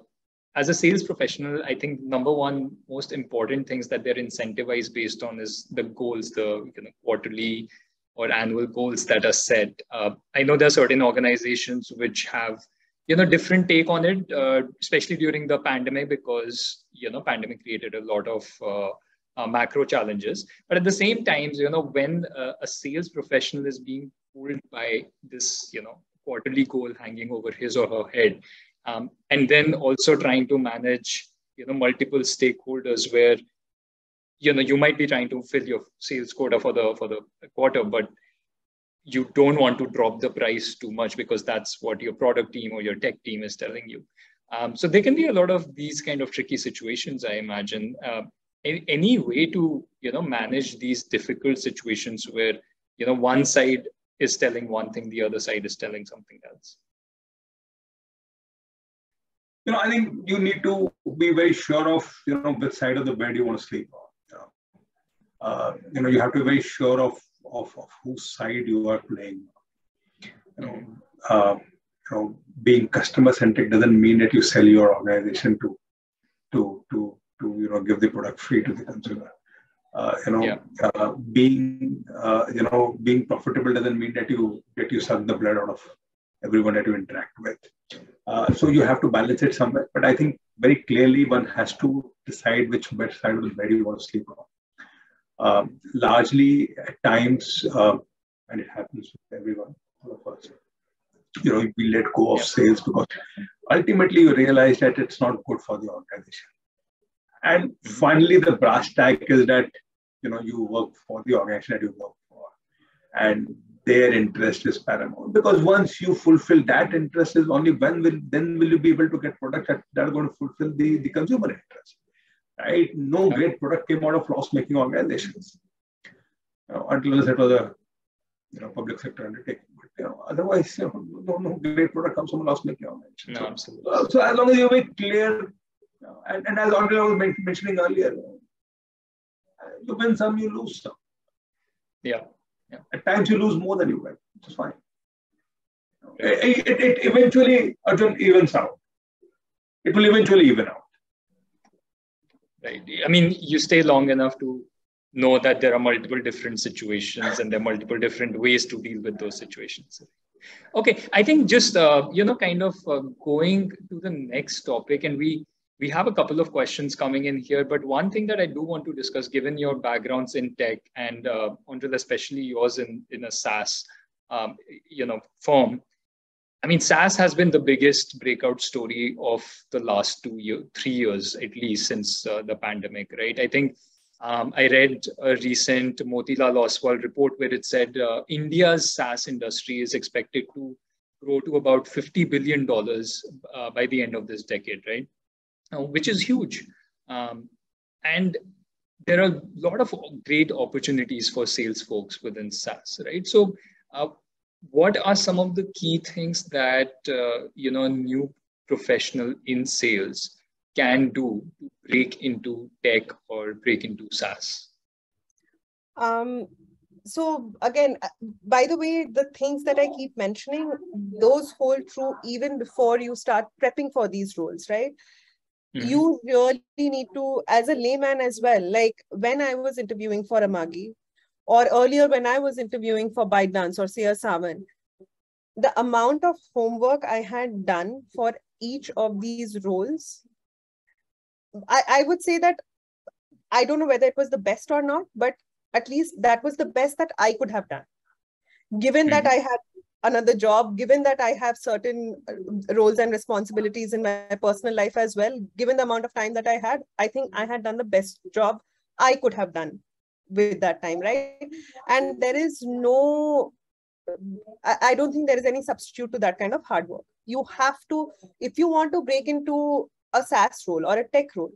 as a sales professional, I think number one most important things that they're incentivized based on is the goals, the you know, quarterly or annual goals that are set. Uh, I know there are certain organizations which have you know different take on it, uh, especially during the pandemic because you know pandemic created a lot of uh, uh macro challenges. But at the same time, you know when a sales professional is being pulled by this you know quarterly goal hanging over his or her head. Um, and then also trying to manage you know multiple stakeholders where you know you might be trying to fill your sales quota for the for the quarter but you don't want to drop the price too much because that's what your product team or your tech team is telling you. Um, so there can be a lot of these kind of tricky situations i imagine. Uh, any, any way to you know manage these difficult situations where you know one side is telling one thing the other side is telling something else you know, I think you need to be very sure of, you know, which side of the bed you want to sleep on. You know, uh, you, know you have to be very sure of, of, of whose side you are playing. You know, uh, you know, being customer centric doesn't mean that you sell your organization to, to, to, to you know, give the product free to the consumer. Uh, you know, yeah. uh, being uh, you know being profitable doesn't mean that you that you suck the blood out of everyone that you interact with. Uh, so you have to balance it somewhere. But I think very clearly one has to decide which side of the bed you want to sleep on. Um, largely, at times, uh, and it happens with everyone, all of us, you know, we let go of yeah. sales because ultimately you realize that it's not good for the organization. And finally, the brass tack is that you know you work for the organization that you work for, and their interest is paramount because once you fulfill that interest is only when will then will you be able to get products that, that are going to fulfill the, the consumer interest right? No great product came out of loss making organizations you know, until it was a you know public sector undertaking. But you know otherwise you know, no, no great product comes from a loss making organization. No, absolutely. So, so, as long as you make clear and, and as Andre was mentioning earlier you win some you lose some yeah yeah. At times you lose more than you win, which is fine. It, it, it eventually Arjun evens out. It will eventually even out. Right. I mean, you stay long enough to know that there are multiple different situations and there are multiple different ways to deal with those situations. Okay, I think just uh, you know, kind of uh, going to the next topic, and we we have a couple of questions coming in here, but one thing that I do want to discuss, given your backgrounds in tech and uh, especially yours in, in a SaaS, um, you know, firm. I mean, SaaS has been the biggest breakout story of the last two years, three years at least since uh, the pandemic, right? I think um, I read a recent Motilal Oswal report where it said uh, India's SaaS industry is expected to grow to about $50 billion uh, by the end of this decade, right? Uh, which is huge. Um, and there are a lot of great opportunities for sales folks within SaaS, right? So, uh, what are some of the key things that uh, you know new professional in sales can do to break into tech or break into SaaS? Um, so again, uh, by the way, the things that I keep mentioning, those hold true even before you start prepping for these roles, right? Mm-hmm. You really need to, as a layman as well, like when I was interviewing for Amagi, or earlier when I was interviewing for ByteDance or CR7, the amount of homework I had done for each of these roles, I, I would say that I don't know whether it was the best or not, but at least that was the best that I could have done. Given mm-hmm. that I had another job, given that I have certain uh, roles and responsibilities in my personal life as well, given the amount of time that I had, I think I had done the best job I could have done with that time, right? And there is no, I, I don't think there is any substitute to that kind of hard work. You have to, if you want to break into a SaaS role or a tech role,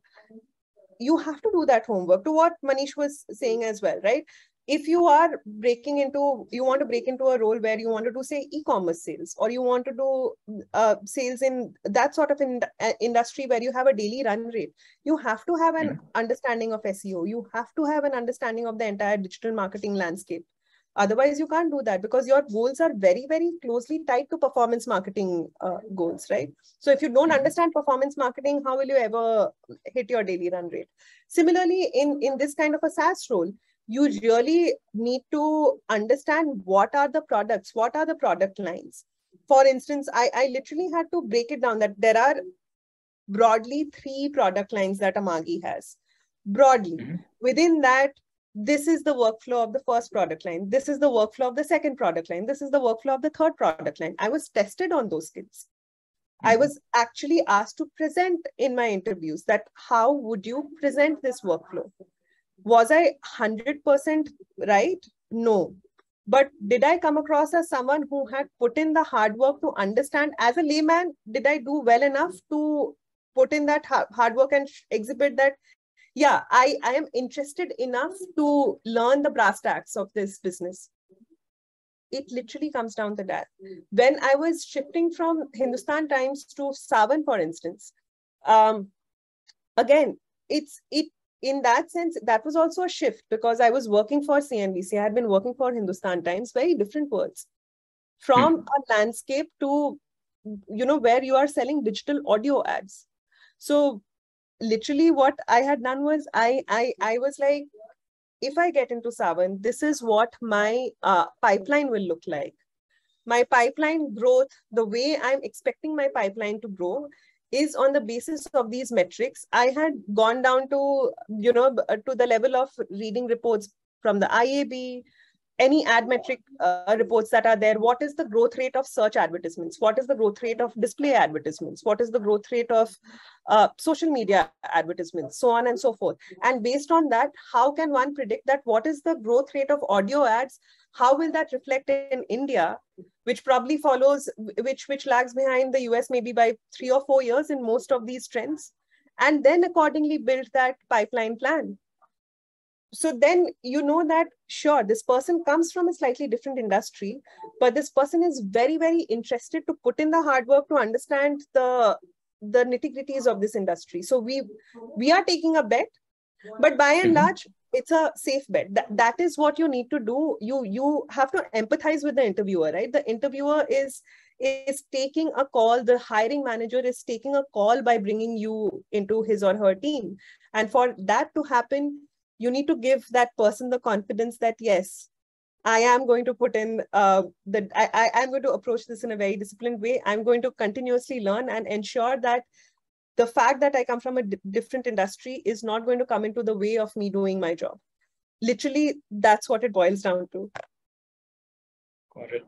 you have to do that homework to what manish was saying as well right if you are breaking into you want to break into a role where you want to do say e-commerce sales or you want to do uh, sales in that sort of in, uh, industry where you have a daily run rate you have to have an mm-hmm. understanding of seo you have to have an understanding of the entire digital marketing landscape Otherwise, you can't do that because your goals are very, very closely tied to performance marketing uh, goals, right? So if you don't mm-hmm. understand performance marketing, how will you ever hit your daily run rate? Similarly, in, in this kind of a SaaS role, you really need to understand what are the products, what are the product lines. For instance, I, I literally had to break it down that there are broadly three product lines that Amagi has. Broadly, mm-hmm. within that, this is the workflow of the first product line. This is the workflow of the second product line. This is the workflow of the third product line. I was tested on those skills. Mm-hmm. I was actually asked to present in my interviews that how would you present this workflow? Was I 100% right? No. But did I come across as someone who had put in the hard work to understand as a layman? Did I do well enough to put in that hard work and exhibit that yeah, I, I am interested enough to learn the brass tacks of this business. It literally comes down to that. When I was shifting from Hindustan Times to Saavn, for instance, um, again, it's it in that sense that was also a shift because I was working for CNBC. I had been working for Hindustan Times, very different worlds, from hmm. a landscape to you know where you are selling digital audio ads. So literally what I had done was I I I was like, if I get into Saavn, this is what my uh, pipeline will look like. My pipeline growth, the way I'm expecting my pipeline to grow, is on the basis of these metrics. I had gone down to you know to the level of reading reports from the IAB, any ad metric uh, reports that are there what is the growth rate of search advertisements? What is the growth rate of display advertisements? What is the growth rate of uh, social media advertisements? So on and so forth. And based on that how can one predict that what is the growth rate of audio ads? How will that reflect in india which probably follows which which lags behind the us maybe by 3 or 4 years in most of these trends? And then accordingly build that pipeline plan so then you know that sure this person comes from a slightly different industry but this person is very very interested to put in the hard work to understand the the nitty gritties of this industry. So we we are taking a bet but by and mm-hmm. large it's a safe bet. That, that is what you need to do. You you have to empathize with the interviewer right? The interviewer is is taking a call the hiring manager is taking a call by bringing you into his or her team. And for that to happen you need to give that person the confidence that yes i am going to put in uh, that I, I am going to approach this in a very disciplined way. I'm going to continuously learn and ensure that the fact that i come from a different industry is not going to come into the way of me doing my job. Literally that's what it boils down to. Got it.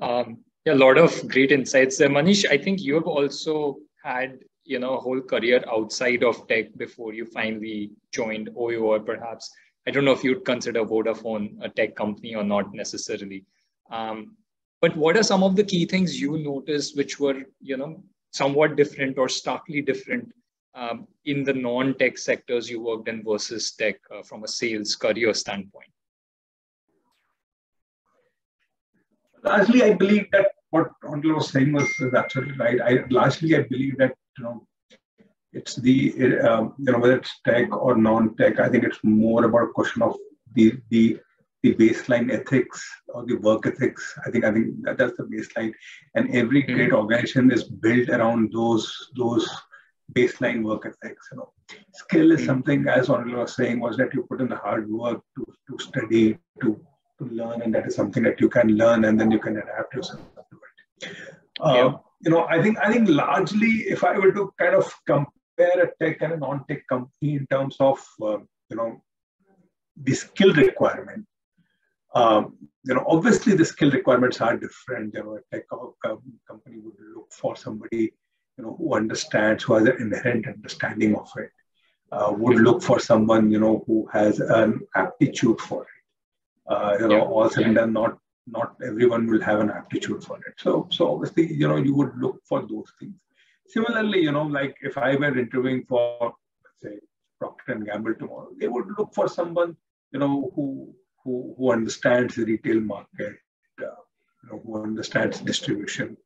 Um, yeah, a lot of great insights there. Manish i think you have also had you know a whole career outside of tech before you finally joined OYO or perhaps I don't know if you'd consider Vodafone a tech company or not necessarily. Um, but what are some of the key things you noticed which were, you know, somewhat different or starkly different um, in the non-tech sectors you worked in versus tech uh, from a sales career standpoint? Largely, I believe that what Andal was saying was absolutely right. I largely I believe that you know it's the um, you know whether it's tech or non-tech. I think it's more about a question of the the the baseline ethics or the work ethics. I think I think that, that's the baseline, and every mm-hmm. great organization is built around those those baseline work ethics. You know, skill is mm-hmm. something, as Andal was saying, was that you put in the hard work to to study to to learn, and that is something that you can learn, and then you can adapt yourself to it. Uh. You know, I think I think largely, if I were to kind of compare a tech and a non-tech company in terms of uh, you know the skill requirement, um, you know, obviously the skill requirements are different. You know, a tech company would look for somebody you know who understands, who has an inherent understanding of it. Uh, would look for someone you know who has an aptitude for it uh, you know, yeah. all said and done, not not everyone will have an aptitude for it. So, so obviously, you know, you would look for those things. Similarly, you know, like if I were interviewing for, say, Procter and Gamble tomorrow, they would look for someone, you know, who who, who understands the retail market, uh, you know, who understands distribution.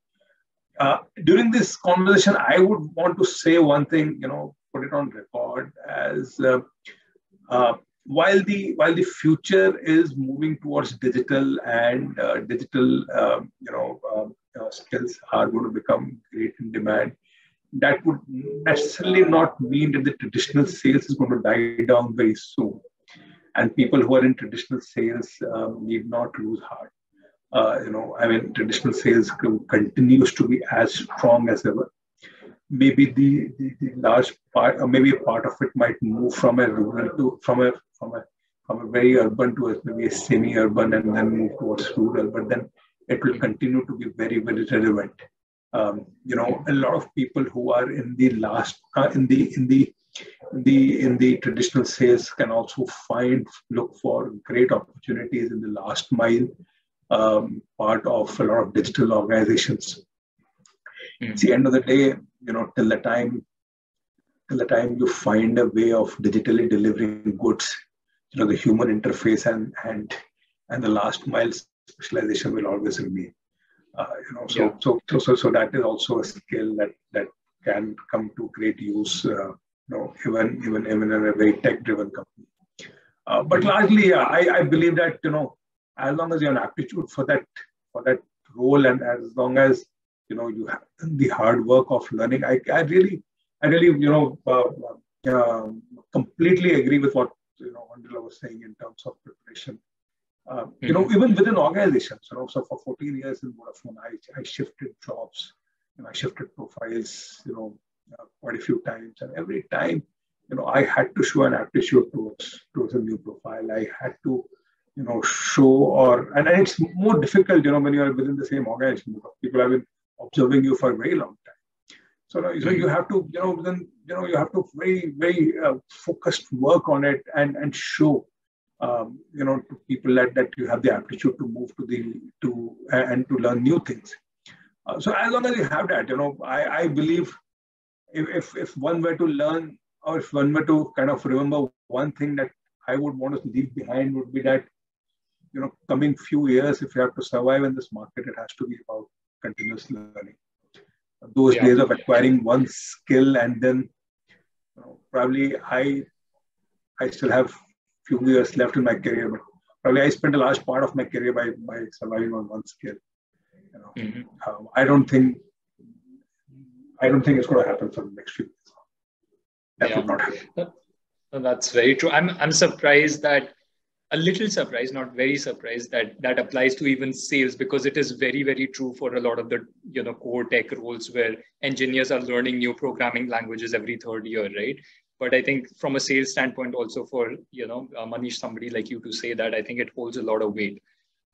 Uh, during this conversation, I would want to say one thing, you know, put it on record as uh, uh while the while the future is moving towards digital and uh, digital um, you know um, uh, skills are going to become great in demand that would necessarily not mean that the traditional sales is going to die down very soon. And people who are in traditional sales um, need not lose heart. Uh, you know i mean traditional sales continues to be as strong as ever maybe the, the, the, large part, or maybe a part of it might move from a rural to from a from a from a very urban to a, maybe a semi-urban and then move towards rural. But then it will continue to be very very relevant. Um, you know, a lot of people who are in the last uh, in the in the in the in the traditional sales can also find look for great opportunities in the last mile um, part of a lot of digital organizations. Mm-hmm. At the end of the day, you know till the time till the time you find a way of digitally delivering goods you know the human interface and and and the last mile specialization will always remain uh, you know so, yeah. so so so so that is also a skill that that can come to great use uh, you know even even even in a very tech driven company uh, but largely yeah, I, I believe that you know as long as you have an aptitude for that for that role and as long as you know you have the hard work of learning. I, I really, I really, you know, uh, uh, completely agree with what you know Andala was saying in terms of preparation. Mm-hmm. You know, mm-hmm. even within organizations, you know, so for 14 years in Vodafone, I, I shifted jobs and I shifted profiles, you know, uh, quite a few times, and every time, you know, I had to show an aptitude towards towards a new profile. I had to you know show or and, and it's more difficult you know when you're within the same organization because people have been observing you for a very long time. So, so you have to, you know, then you know you have to very, very uh, focused work on it and and show, um, you know, to people that that you have the aptitude to move to the to and to learn new things. Uh, so as long as you have that, you know, I I believe if if if one were to learn or if one were to kind of remember one thing that I would want to leave behind would be that you know coming few years if you have to survive in this market it has to be about continuous learning. Those yeah. days of acquiring one skill and then you know, probably I I still have few years left in my career, but probably I spent a large part of my career by, by surviving on one skill. You know, mm-hmm. um, I don't think I don't think it's going to happen for the next few years. That yeah. would not happen. That's very true. I'm I'm surprised that a little surprised, not very surprised that that applies to even sales because it is very, very true for a lot of the you know core tech roles where engineers are learning new programming languages every third year, right? But I think from a sales standpoint, also for you know uh, Manish, somebody like you to say that, I think it holds a lot of weight.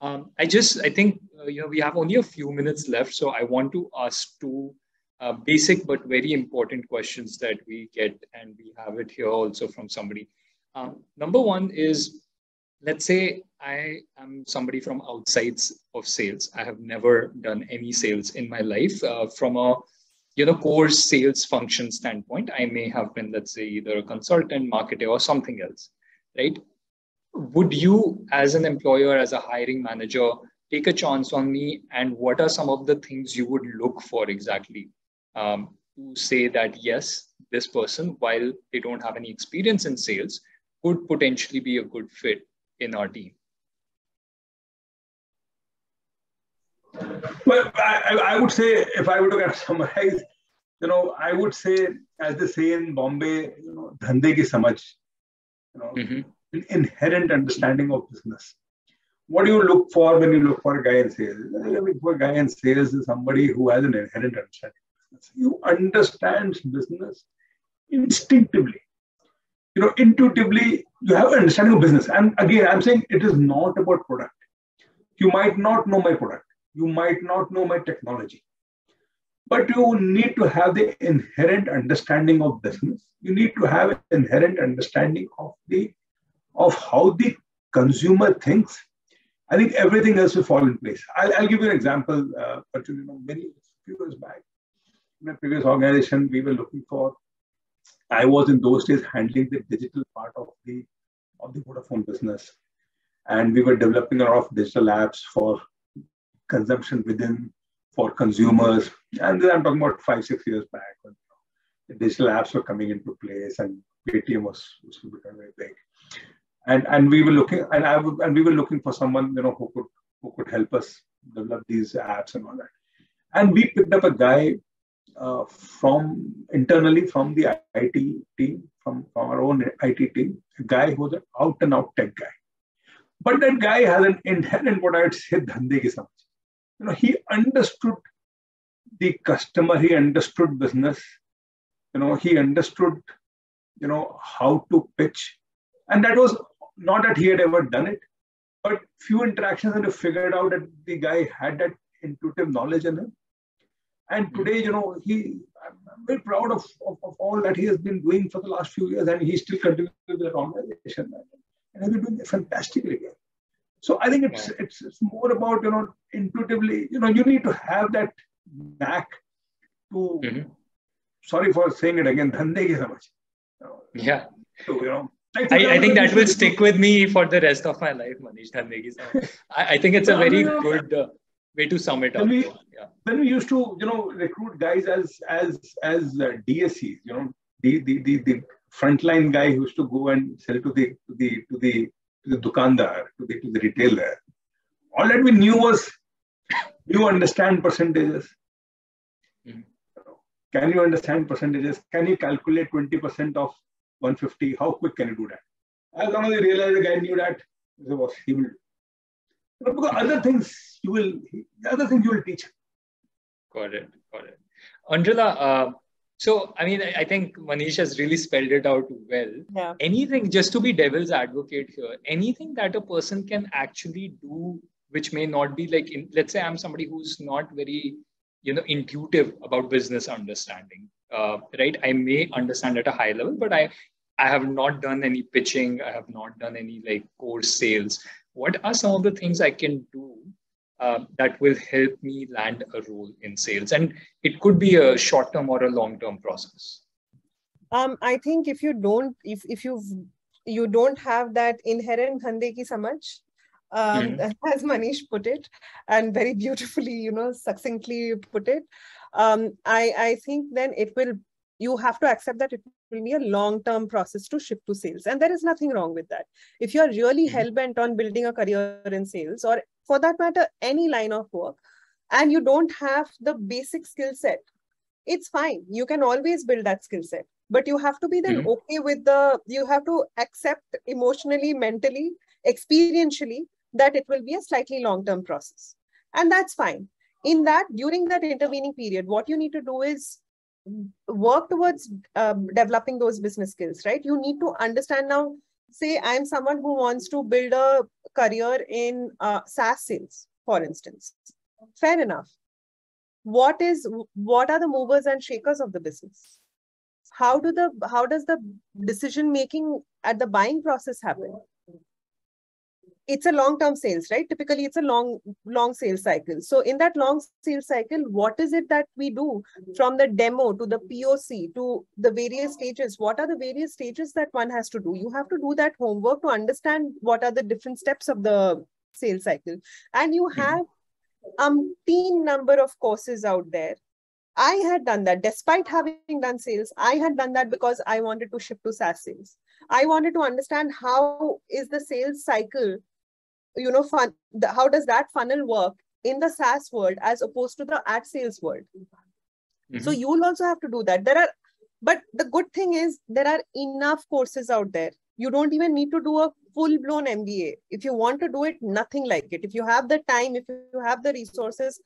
Um, I just I think uh, you know we have only a few minutes left, so I want to ask two uh, basic but very important questions that we get, and we have it here also from somebody. Um, number one is let's say I am somebody from outside of sales. I have never done any sales in my life. Uh, from a you know core sales function standpoint, I may have been, let's say, either a consultant, marketer, or something else, right? Would you, as an employer, as a hiring manager, take a chance on me? And what are some of the things you would look for exactly um, to say that yes, this person, while they don't have any experience in sales, could potentially be a good fit in our team? Well, I, I would say if I were to summarize, you know, I would say, as they say in Bombay, you know, dhande ki samajh, you know, mm-hmm. inherent understanding of business. What do you look for when you look for a guy in sales? Look for a guy in sales is somebody who has an inherent understanding of business. You understand business instinctively you know, intuitively, you have an understanding of business. And again, I'm saying it is not about product. You might not know my product. You might not know my technology. But you need to have the inherent understanding of business. You need to have an inherent understanding of the of how the consumer thinks. I think everything else will fall in place. I'll, I'll give you an example. Uh, but you know, many few years back, in a previous organization, we were looking for I was in those days handling the digital part of the of the Vodafone business, and we were developing a lot of digital apps for consumption within for consumers. And then I'm talking about five six years back when digital apps were coming into place and Paytm was, was becoming very big. And and we were looking and I and we were looking for someone you know who could who could help us develop these apps and all that. And we picked up a guy uh, from internally from the IT team, from, from our own IT team, a guy who's an out and out tech guy. But that guy has an inherent, what I would say, dhande ki samajh. You know, he understood the customer, he understood business, you know, he understood, you know, how to pitch. And that was not that he had ever done it, but few interactions and he figured out that the guy had that intuitive knowledge in him and today, you know, he, I'm very proud of, of, of, all that he has been doing for the last few years, and he still continues with that organization. And he's been doing fantastically well. So I think it's, it's, it's more about, you know, intuitively, you know, you need to have that knack to, mm-hmm. sorry for saying it again, dhande ki samajh. yeah. So, you know, I think, I, I think that will stick with me for the rest of my life, Manish Dhande ki I, I think it's a very good uh, way to sum it up. We, yeah. When we used to, you know, recruit guys as as as uh, DSCs, you know, the the the, the frontline guy who used to go and sell to the to the to the to the dukandar, to the to the retailer. All that we knew was you understand percentages. Mm-hmm. Can you understand percentages? Can you calculate 20% of 150? How quick can you do that? As long as you realize the guy knew that, he will because other things you will, the other things you will teach. Got it. Got it. Anjula, uh, so I mean, I think Manish has really spelled it out well. Yeah. Anything, just to be devil's advocate here, anything that a person can actually do, which may not be like, in, let's say I'm somebody who's not very, you know, intuitive about business understanding. Uh, right? I may understand at a high level, but I I have not done any pitching. I have not done any like course sales what are some of the things I can do uh, that will help me land a role in sales? And it could be a short term or a long term process. Um, I think if you don't, if if you you don't have that inherent dhande ki samajh, um, mm-hmm. <laughs> as Manish put it, and very beautifully, you know, succinctly put it. Um, I I think then it will you have to accept that it will be a long term process to shift to sales. And there is nothing wrong with that. If you are really mm-hmm. hell bent on building a career in sales or for that matter any line of work and you don't have the basic skill set it's fine. You can always build that skill set. But you have to be then mm-hmm. okay with the you have to accept emotionally mentally experientially that it will be a slightly long term process. And that's fine. In that during that intervening period what you need to do is work towards um, developing those business skills, right? You need to understand now, say I'm someone who wants to build a career in uh, SaaS sales, for instance. Fair enough. What is what are the movers and shakers of the business? How do the how does the decision making at the buying process happen? It's a long term sales right typically it's a long long sales cycle so in that long sales cycle what is it that we do from the demo to the poc to the various stages what are the various stages that one has to do you have to do that homework to understand what are the different steps of the sales cycle and you mm-hmm. have um teen number of courses out there I had done that despite having done sales. I had done that because I wanted to shift to SaaS sales. I wanted to understand how is the sales cycle you know fun the, how does that funnel work in the saas world as opposed to the ad sales world? Mm-hmm. so you'll also have to do that. There are but the good thing is there are enough courses out there. You don't even need to do a full blown mba if you want to do it nothing like it. If you have the time if you have the resources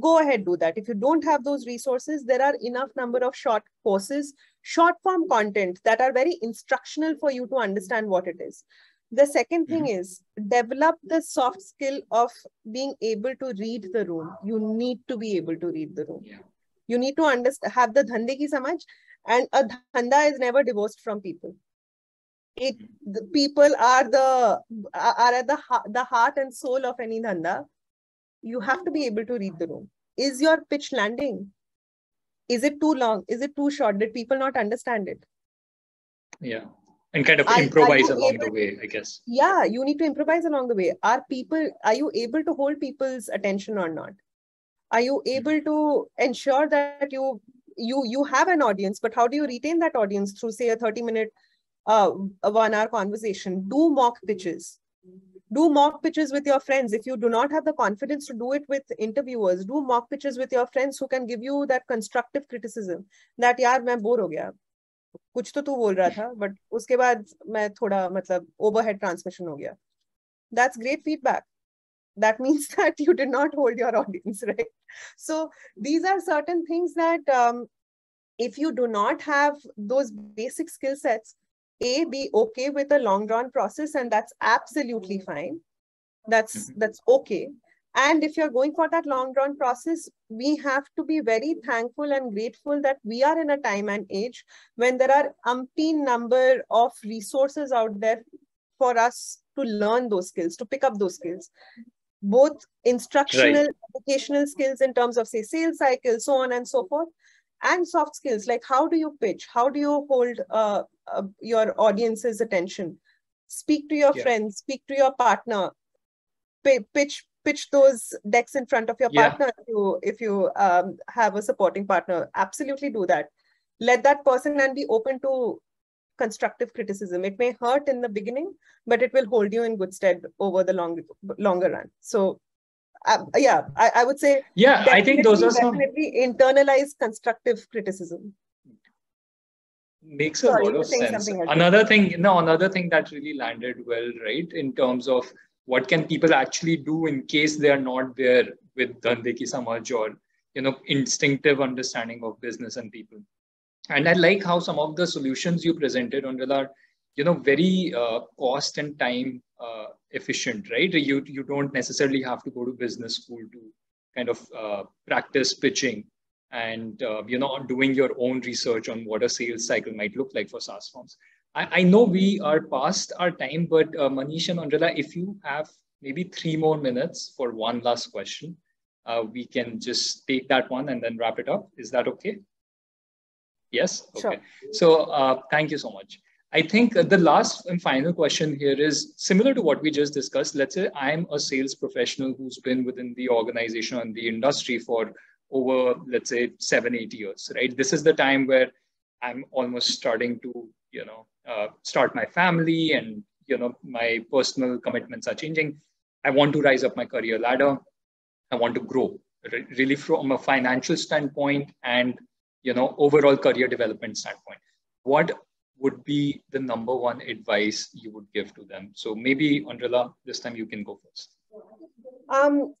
go ahead do that. If you don't have those resources there are enough number of short courses short form content that are very instructional for you to understand what it is the second thing mm-hmm. is develop the soft skill of being able to read the room. You need to be able to read the room. Yeah. You need to understand, have the dhande ki samajh, and a dhanda is never divorced from people. It the people are the are at the the heart and soul of any dhanda. You have to be able to read the room. Is your pitch landing? Is it too long? Is it too short? Did people not understand it? Yeah and kind of improvise along the way i guess. Yeah you need to improvise along the way. Are people are you able to hold people's attention or not? Are you hmm. able to ensure that you you you have an audience but how do you retain that audience through say a 30 minute uh, a one hour conversation? Do mock pitches. Do mock pitches with your friends. If you do not have the confidence to do it with interviewers do mock pitches with your friends who can give you that constructive criticism that yaar main bore ho gaya कुछ तो तू बोल रहा था but उसके बाद मैं थोड़ा मतलब ओवरहेड ट्रांसमिशन हो गया that's great feedback that means that you did not hold your audience right so these are certain things that um, if you do not have those basic skill sets a be okay with a long drawn process and that's absolutely fine that's mm-hmm. that's okay and if you're going for that long run process, we have to be very thankful and grateful that we are in a time and age when there are umpteen number of resources out there for us to learn those skills, to pick up those skills. Both instructional, right. educational skills in terms of say sales cycles, so on and so forth, and soft skills like how do you pitch, how do you hold uh, uh, your audience's attention, speak to your yeah. friends, speak to your partner, pitch pitch those decks in front of your yeah. partner if you if you um, have a supporting partner. Absolutely do that. Let that person and be open to constructive criticism. It may hurt in the beginning but it will hold you in good stead over the long longer run. So uh, yeah I, I, would say yeah i think those are definitely some... internalize constructive criticism. Makes a Sorry, lot of sense. another thing no another thing that really landed well right in terms of what can people actually do in case they are not there with Dhande Ki Samajh or you know instinctive understanding of business and people. And I like how some of the solutions you presented, Oindrilla, are you know very uh, cost and time uh, efficient, right? You you don't necessarily have to go to business school to kind of uh, practice pitching and uh, you know doing your own research on what a sales cycle might look like for SaaS firms. I, I know we are past our time, but uh, Manish and Oindrilla, if you have maybe three more minutes for one last question, uh, we can just take that one and then wrap it up. Is that okay? Yes? Okay. Sure. So uh, thank you so much. I think the last and final question here is similar to what we just discussed. Let's say I'm a sales professional who's been within the organization and the industry for over, let's say, seven, eight years, right? This is the time where I'm almost starting to, you know, uh, start my family and you know my personal commitments are changing i want to rise up my career ladder. I want to grow. Really from a financial standpoint and you know overall career development standpoint. What would be the number one advice you would give to them? So maybe Oindrilla this time you can go first. Um,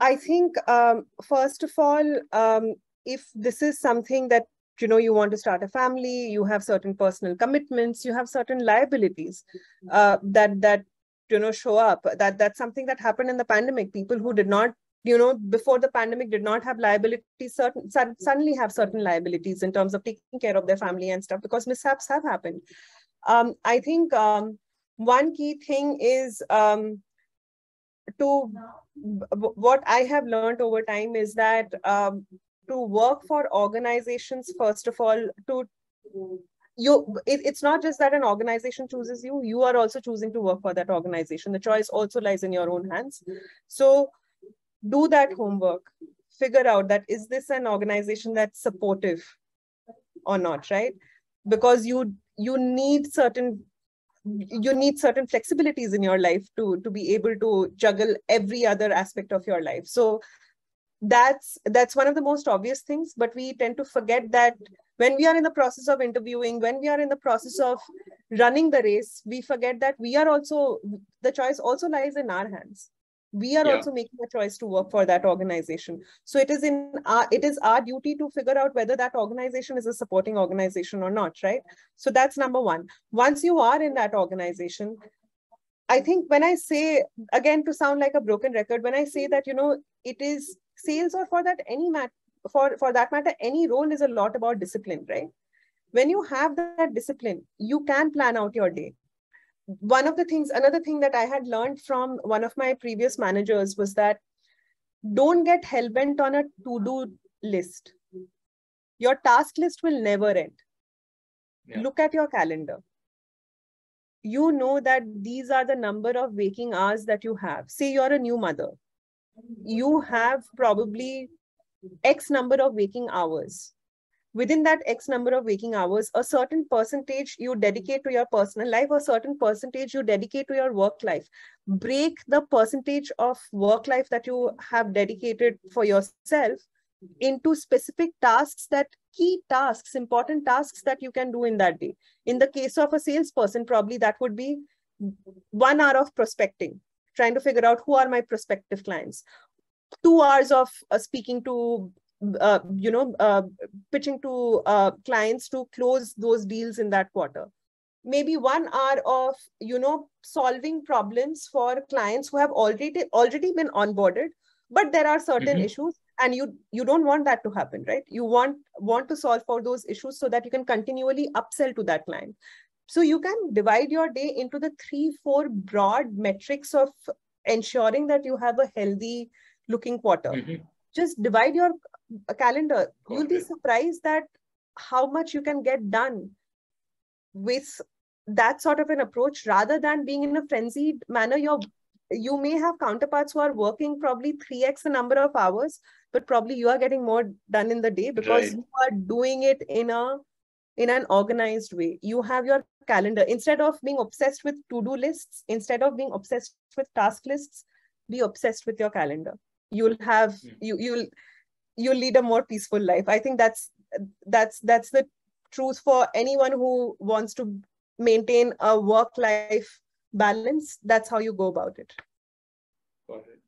i think um, first of all um, if this is something that you know you want to start a family you have certain personal commitments you have certain liabilities uh, that that you know show up. That that's something that happened in the pandemic. People who did not you know before the pandemic did not have liabilities certain suddenly have certain liabilities in terms of taking care of their family and stuff because mishaps have happened. Um, i think um, one key thing is um, to what I have learned over time is that um, to work for organizations, first of all, to you it, it's not just that an organization chooses you you are also choosing to work for that organization. The choice also lies in your own hands. So do that homework. Figure out that is this an organization that's supportive or not right? Because you you need certain you need certain flexibilities in your life to to be able to juggle every other aspect of your life. So that's that's one of the most obvious things but we tend to forget that when we are in the process of interviewing when we are in the process of running the race we forget that we are also the choice also lies in our hands. We are yeah. also making a choice to work for that organization. So it is in our it is our duty to figure out whether that organization is a supporting organization or not right? So that's number one. Once you are in that organization i think when i say again to sound like a broken record when i say that you know it is sales or for that any mat for for that matter any role is a lot about discipline right? When you have that discipline you can plan out your day. One of the things another thing that i had learned from one of my previous managers was that don't get hell-bent on a to-do list. Your task list will never end. Yeah. look at your calendar you know that these are the number of waking hours that you have say you're a new mother you have probably X number of waking hours. Within that X number of waking hours, a certain percentage you dedicate to your personal life, a certain percentage you dedicate to your work life. Break the percentage of work life that you have dedicated for yourself into specific tasks that key tasks, important tasks that you can do in that day. In the case of a salesperson, probably that would be one hour of prospecting trying to figure out who are my prospective clients two hours of uh, speaking to uh, you know uh, pitching to uh, clients to close those deals in that quarter maybe one hour of you know solving problems for clients who have already already been onboarded but there are certain mm-hmm. issues and you you don't want that to happen right you want want to solve for those issues so that you can continually upsell to that client so you can divide your day into the three, four broad metrics of ensuring that you have a healthy looking quarter. Mm-hmm. Just divide your calendar. Got You'll it. be surprised that how much you can get done with that sort of an approach rather than being in a frenzied manner. You're you may have counterparts who are working probably 3x the number of hours, but probably you are getting more done in the day because right. you are doing it in a in an organized way. You have your calendar. Instead of being obsessed with to-do lists, instead of being obsessed with task lists, be obsessed with your calendar. You'll have hmm. you you'll you'll lead a more peaceful life. I think that's that's that's the truth for anyone who wants to maintain a work-life balance. That's how you go about it. Got it.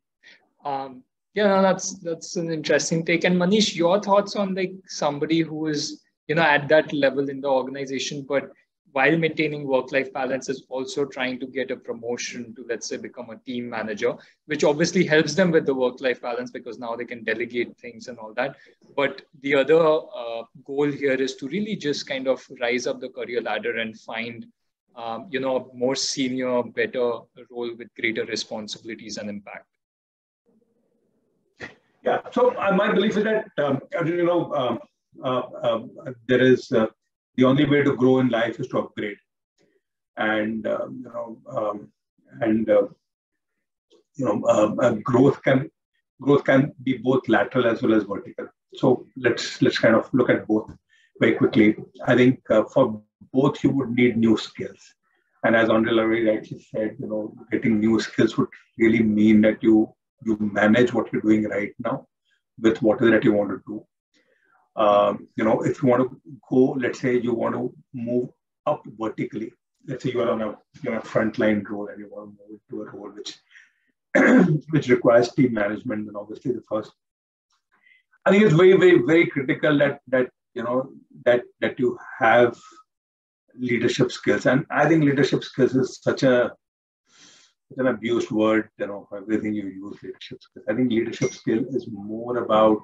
Um, yeah, no, that's that's an interesting take. And Manish, your thoughts on like somebody who is you know at that level in the organization but while maintaining work life balance is also trying to get a promotion to let's say become a team manager which obviously helps them with the work life balance because now they can delegate things and all that but the other uh, goal here is to really just kind of rise up the career ladder and find um, you know a more senior better role with greater responsibilities and impact yeah so uh, my belief is that um, you know um, uh, um, there is uh, the only way to grow in life is to upgrade, and um, you know, um, and uh, you know, growth can growth can be both lateral as well as vertical. So let's let's kind of look at both very quickly. I think uh, for both you would need new skills, and as Oindrilla rightly said, you know, getting new skills would really mean that you you manage what you're doing right now with what is that you want to do um, you know, if you want to go, let's say you want to move up vertically, let's say you are on a you know frontline role and you want to move to a role which <clears throat> which requires team management, then obviously the first. I think it's very, very, very critical that that you know that that you have leadership skills, and I think leadership skills is such a such an abused word. You know, everything you use leadership skills. I think leadership skill is more about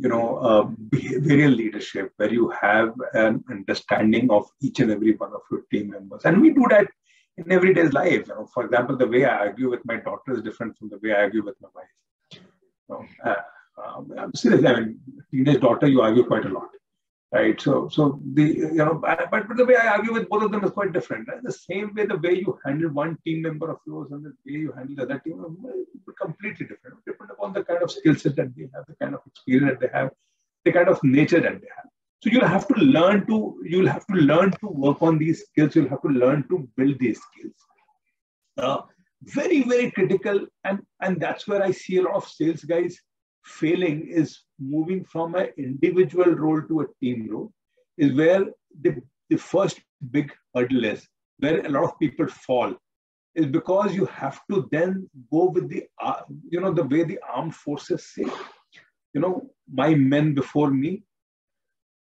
you know, uh, behavioral leadership where you have an understanding of each and every one of your team members. And we do that in everyday's life. You know, for example, the way I argue with my daughter is different from the way I argue with my wife. You know, uh, um, I'm serious. I mean, teenage daughter, you argue quite a lot, right? So, so the you know, but, but the way I argue with both of them is quite different. Right? The same way, the way you handle one team member of yours and the way you handle the other team member is completely different, depending upon the kind of skill set that they have, the kind of experience that they have, the kind of nature that they have. So you'll have to learn to you'll have to learn to work on these skills. You'll have to learn to build these skills. Uh, very very critical, and and that's where I see a lot of sales guys failing is moving from an individual role to a team role. Is where the the first big hurdle is where a lot of people fall is because you have to then go with the uh, you know the way the armed forces say you know my men before me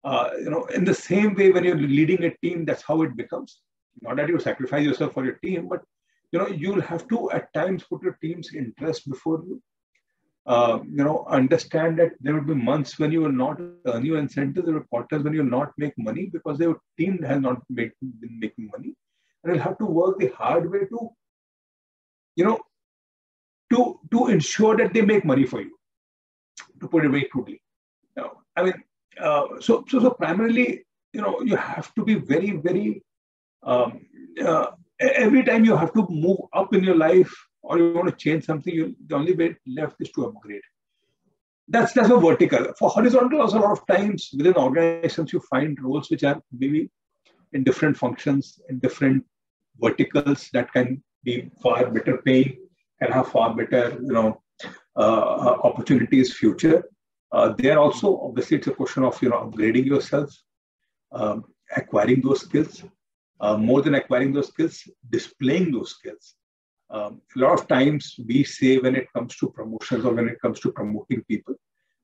uh, you know, in the same way, when you're leading a team, that's how it becomes. Not that you sacrifice yourself for your team, but you know, you'll have to at times put your team's interest before you. Uh, you know, understand that there will be months when you will not earn your incentives, there be quarters when you will not make money because your team has not make, been making money. And you'll have to work the hard way to, you know, to, to ensure that they make money for you, to put it very crudely. Now, I mean, uh, so, so, so primarily, you know, you have to be very, very, um, uh, every time you have to move up in your life or you want to change something, you, the only way left is to upgrade. That's that's a vertical. For horizontal, also a lot of times within organizations, you find roles which are maybe in different functions, in different verticals that can be far better paying, can have far better, you know, uh, opportunities future. Uh, there also, obviously, it's a question of you know upgrading yourself, um, acquiring those skills. Uh, more than acquiring those skills, displaying those skills. Um, a lot of times we say when it comes to promotions or when it comes to promoting people,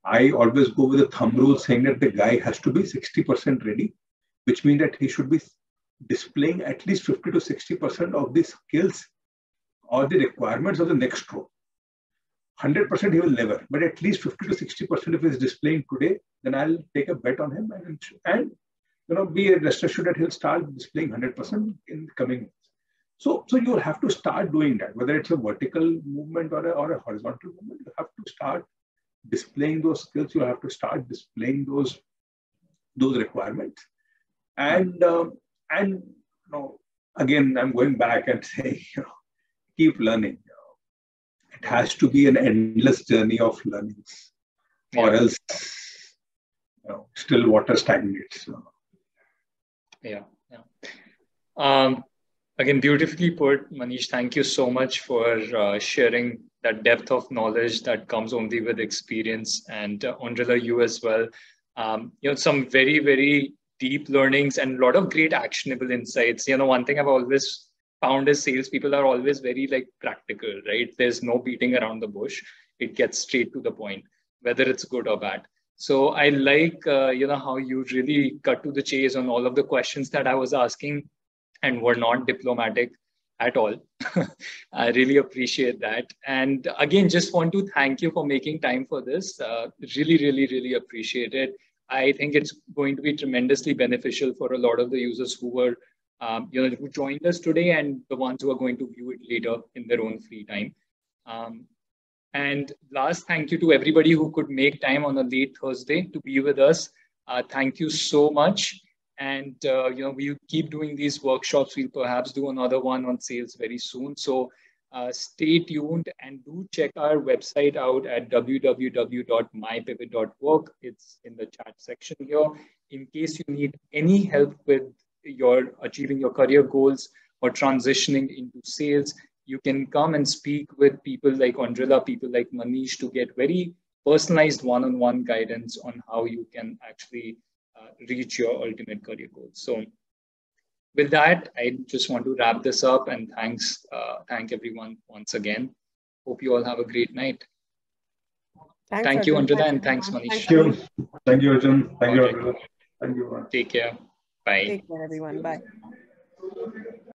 I always go with a thumb rule saying that the guy has to be 60% ready, which means that he should be displaying at least 50 to 60% of the skills or the requirements of the next role. 100% he will never, but at least 50 to 60% if he's displaying today, then I'll take a bet on him and, and you know, be rest assured that he'll start displaying 100% in the coming. So, so you'll have to start doing that, whether it's a vertical movement or a, or a horizontal movement, you have to start displaying those skills. You have to start displaying those, those requirements. And, um, and you know, again, I'm going back and <laughs> saying, you know, keep learning it has to be an endless journey of learnings, or else you know, still water stagnates. Yeah, yeah. Um, again, beautifully put, Manish. Thank you so much for uh, sharing that depth of knowledge that comes only with experience, and uh, Oindrilla, you as well. Um, you know, some very, very deep learnings and a lot of great actionable insights. You know, one thing I've always found is salespeople are always very like practical, right? There's no beating around the bush. It gets straight to the point, whether it's good or bad. So I like, uh, you know, how you really cut to the chase on all of the questions that I was asking and were not diplomatic at all. <laughs> I really appreciate that. And again, just want to thank you for making time for this. Uh, really, really, really appreciate it. I think it's going to be tremendously beneficial for a lot of the users who were um, you know, who joined us today and the ones who are going to view it later in their own free time. Um, and last, thank you to everybody who could make time on a late Thursday to be with us. Uh, thank you so much. And, uh, you know, we keep doing these workshops. We'll perhaps do another one on sales very soon. So uh, stay tuned and do check our website out at www.mypivot.work. It's in the chat section here. In case you need any help with you're achieving your career goals or transitioning into sales, you can come and speak with people like Oindrilla, people like Manish to get very personalized one-on-one guidance on how you can actually reach your ultimate career goals. So with that, I just want to wrap this up and thanks, uh, thank everyone once again. Hope you all have a great night. Thanks, Thank you, Oindrilla, and thanks, Manish. Thank you. Thank you, Arjun. Thank you, Oindrilla. Thank you. Take care. Bye. Take care, everyone. Bye.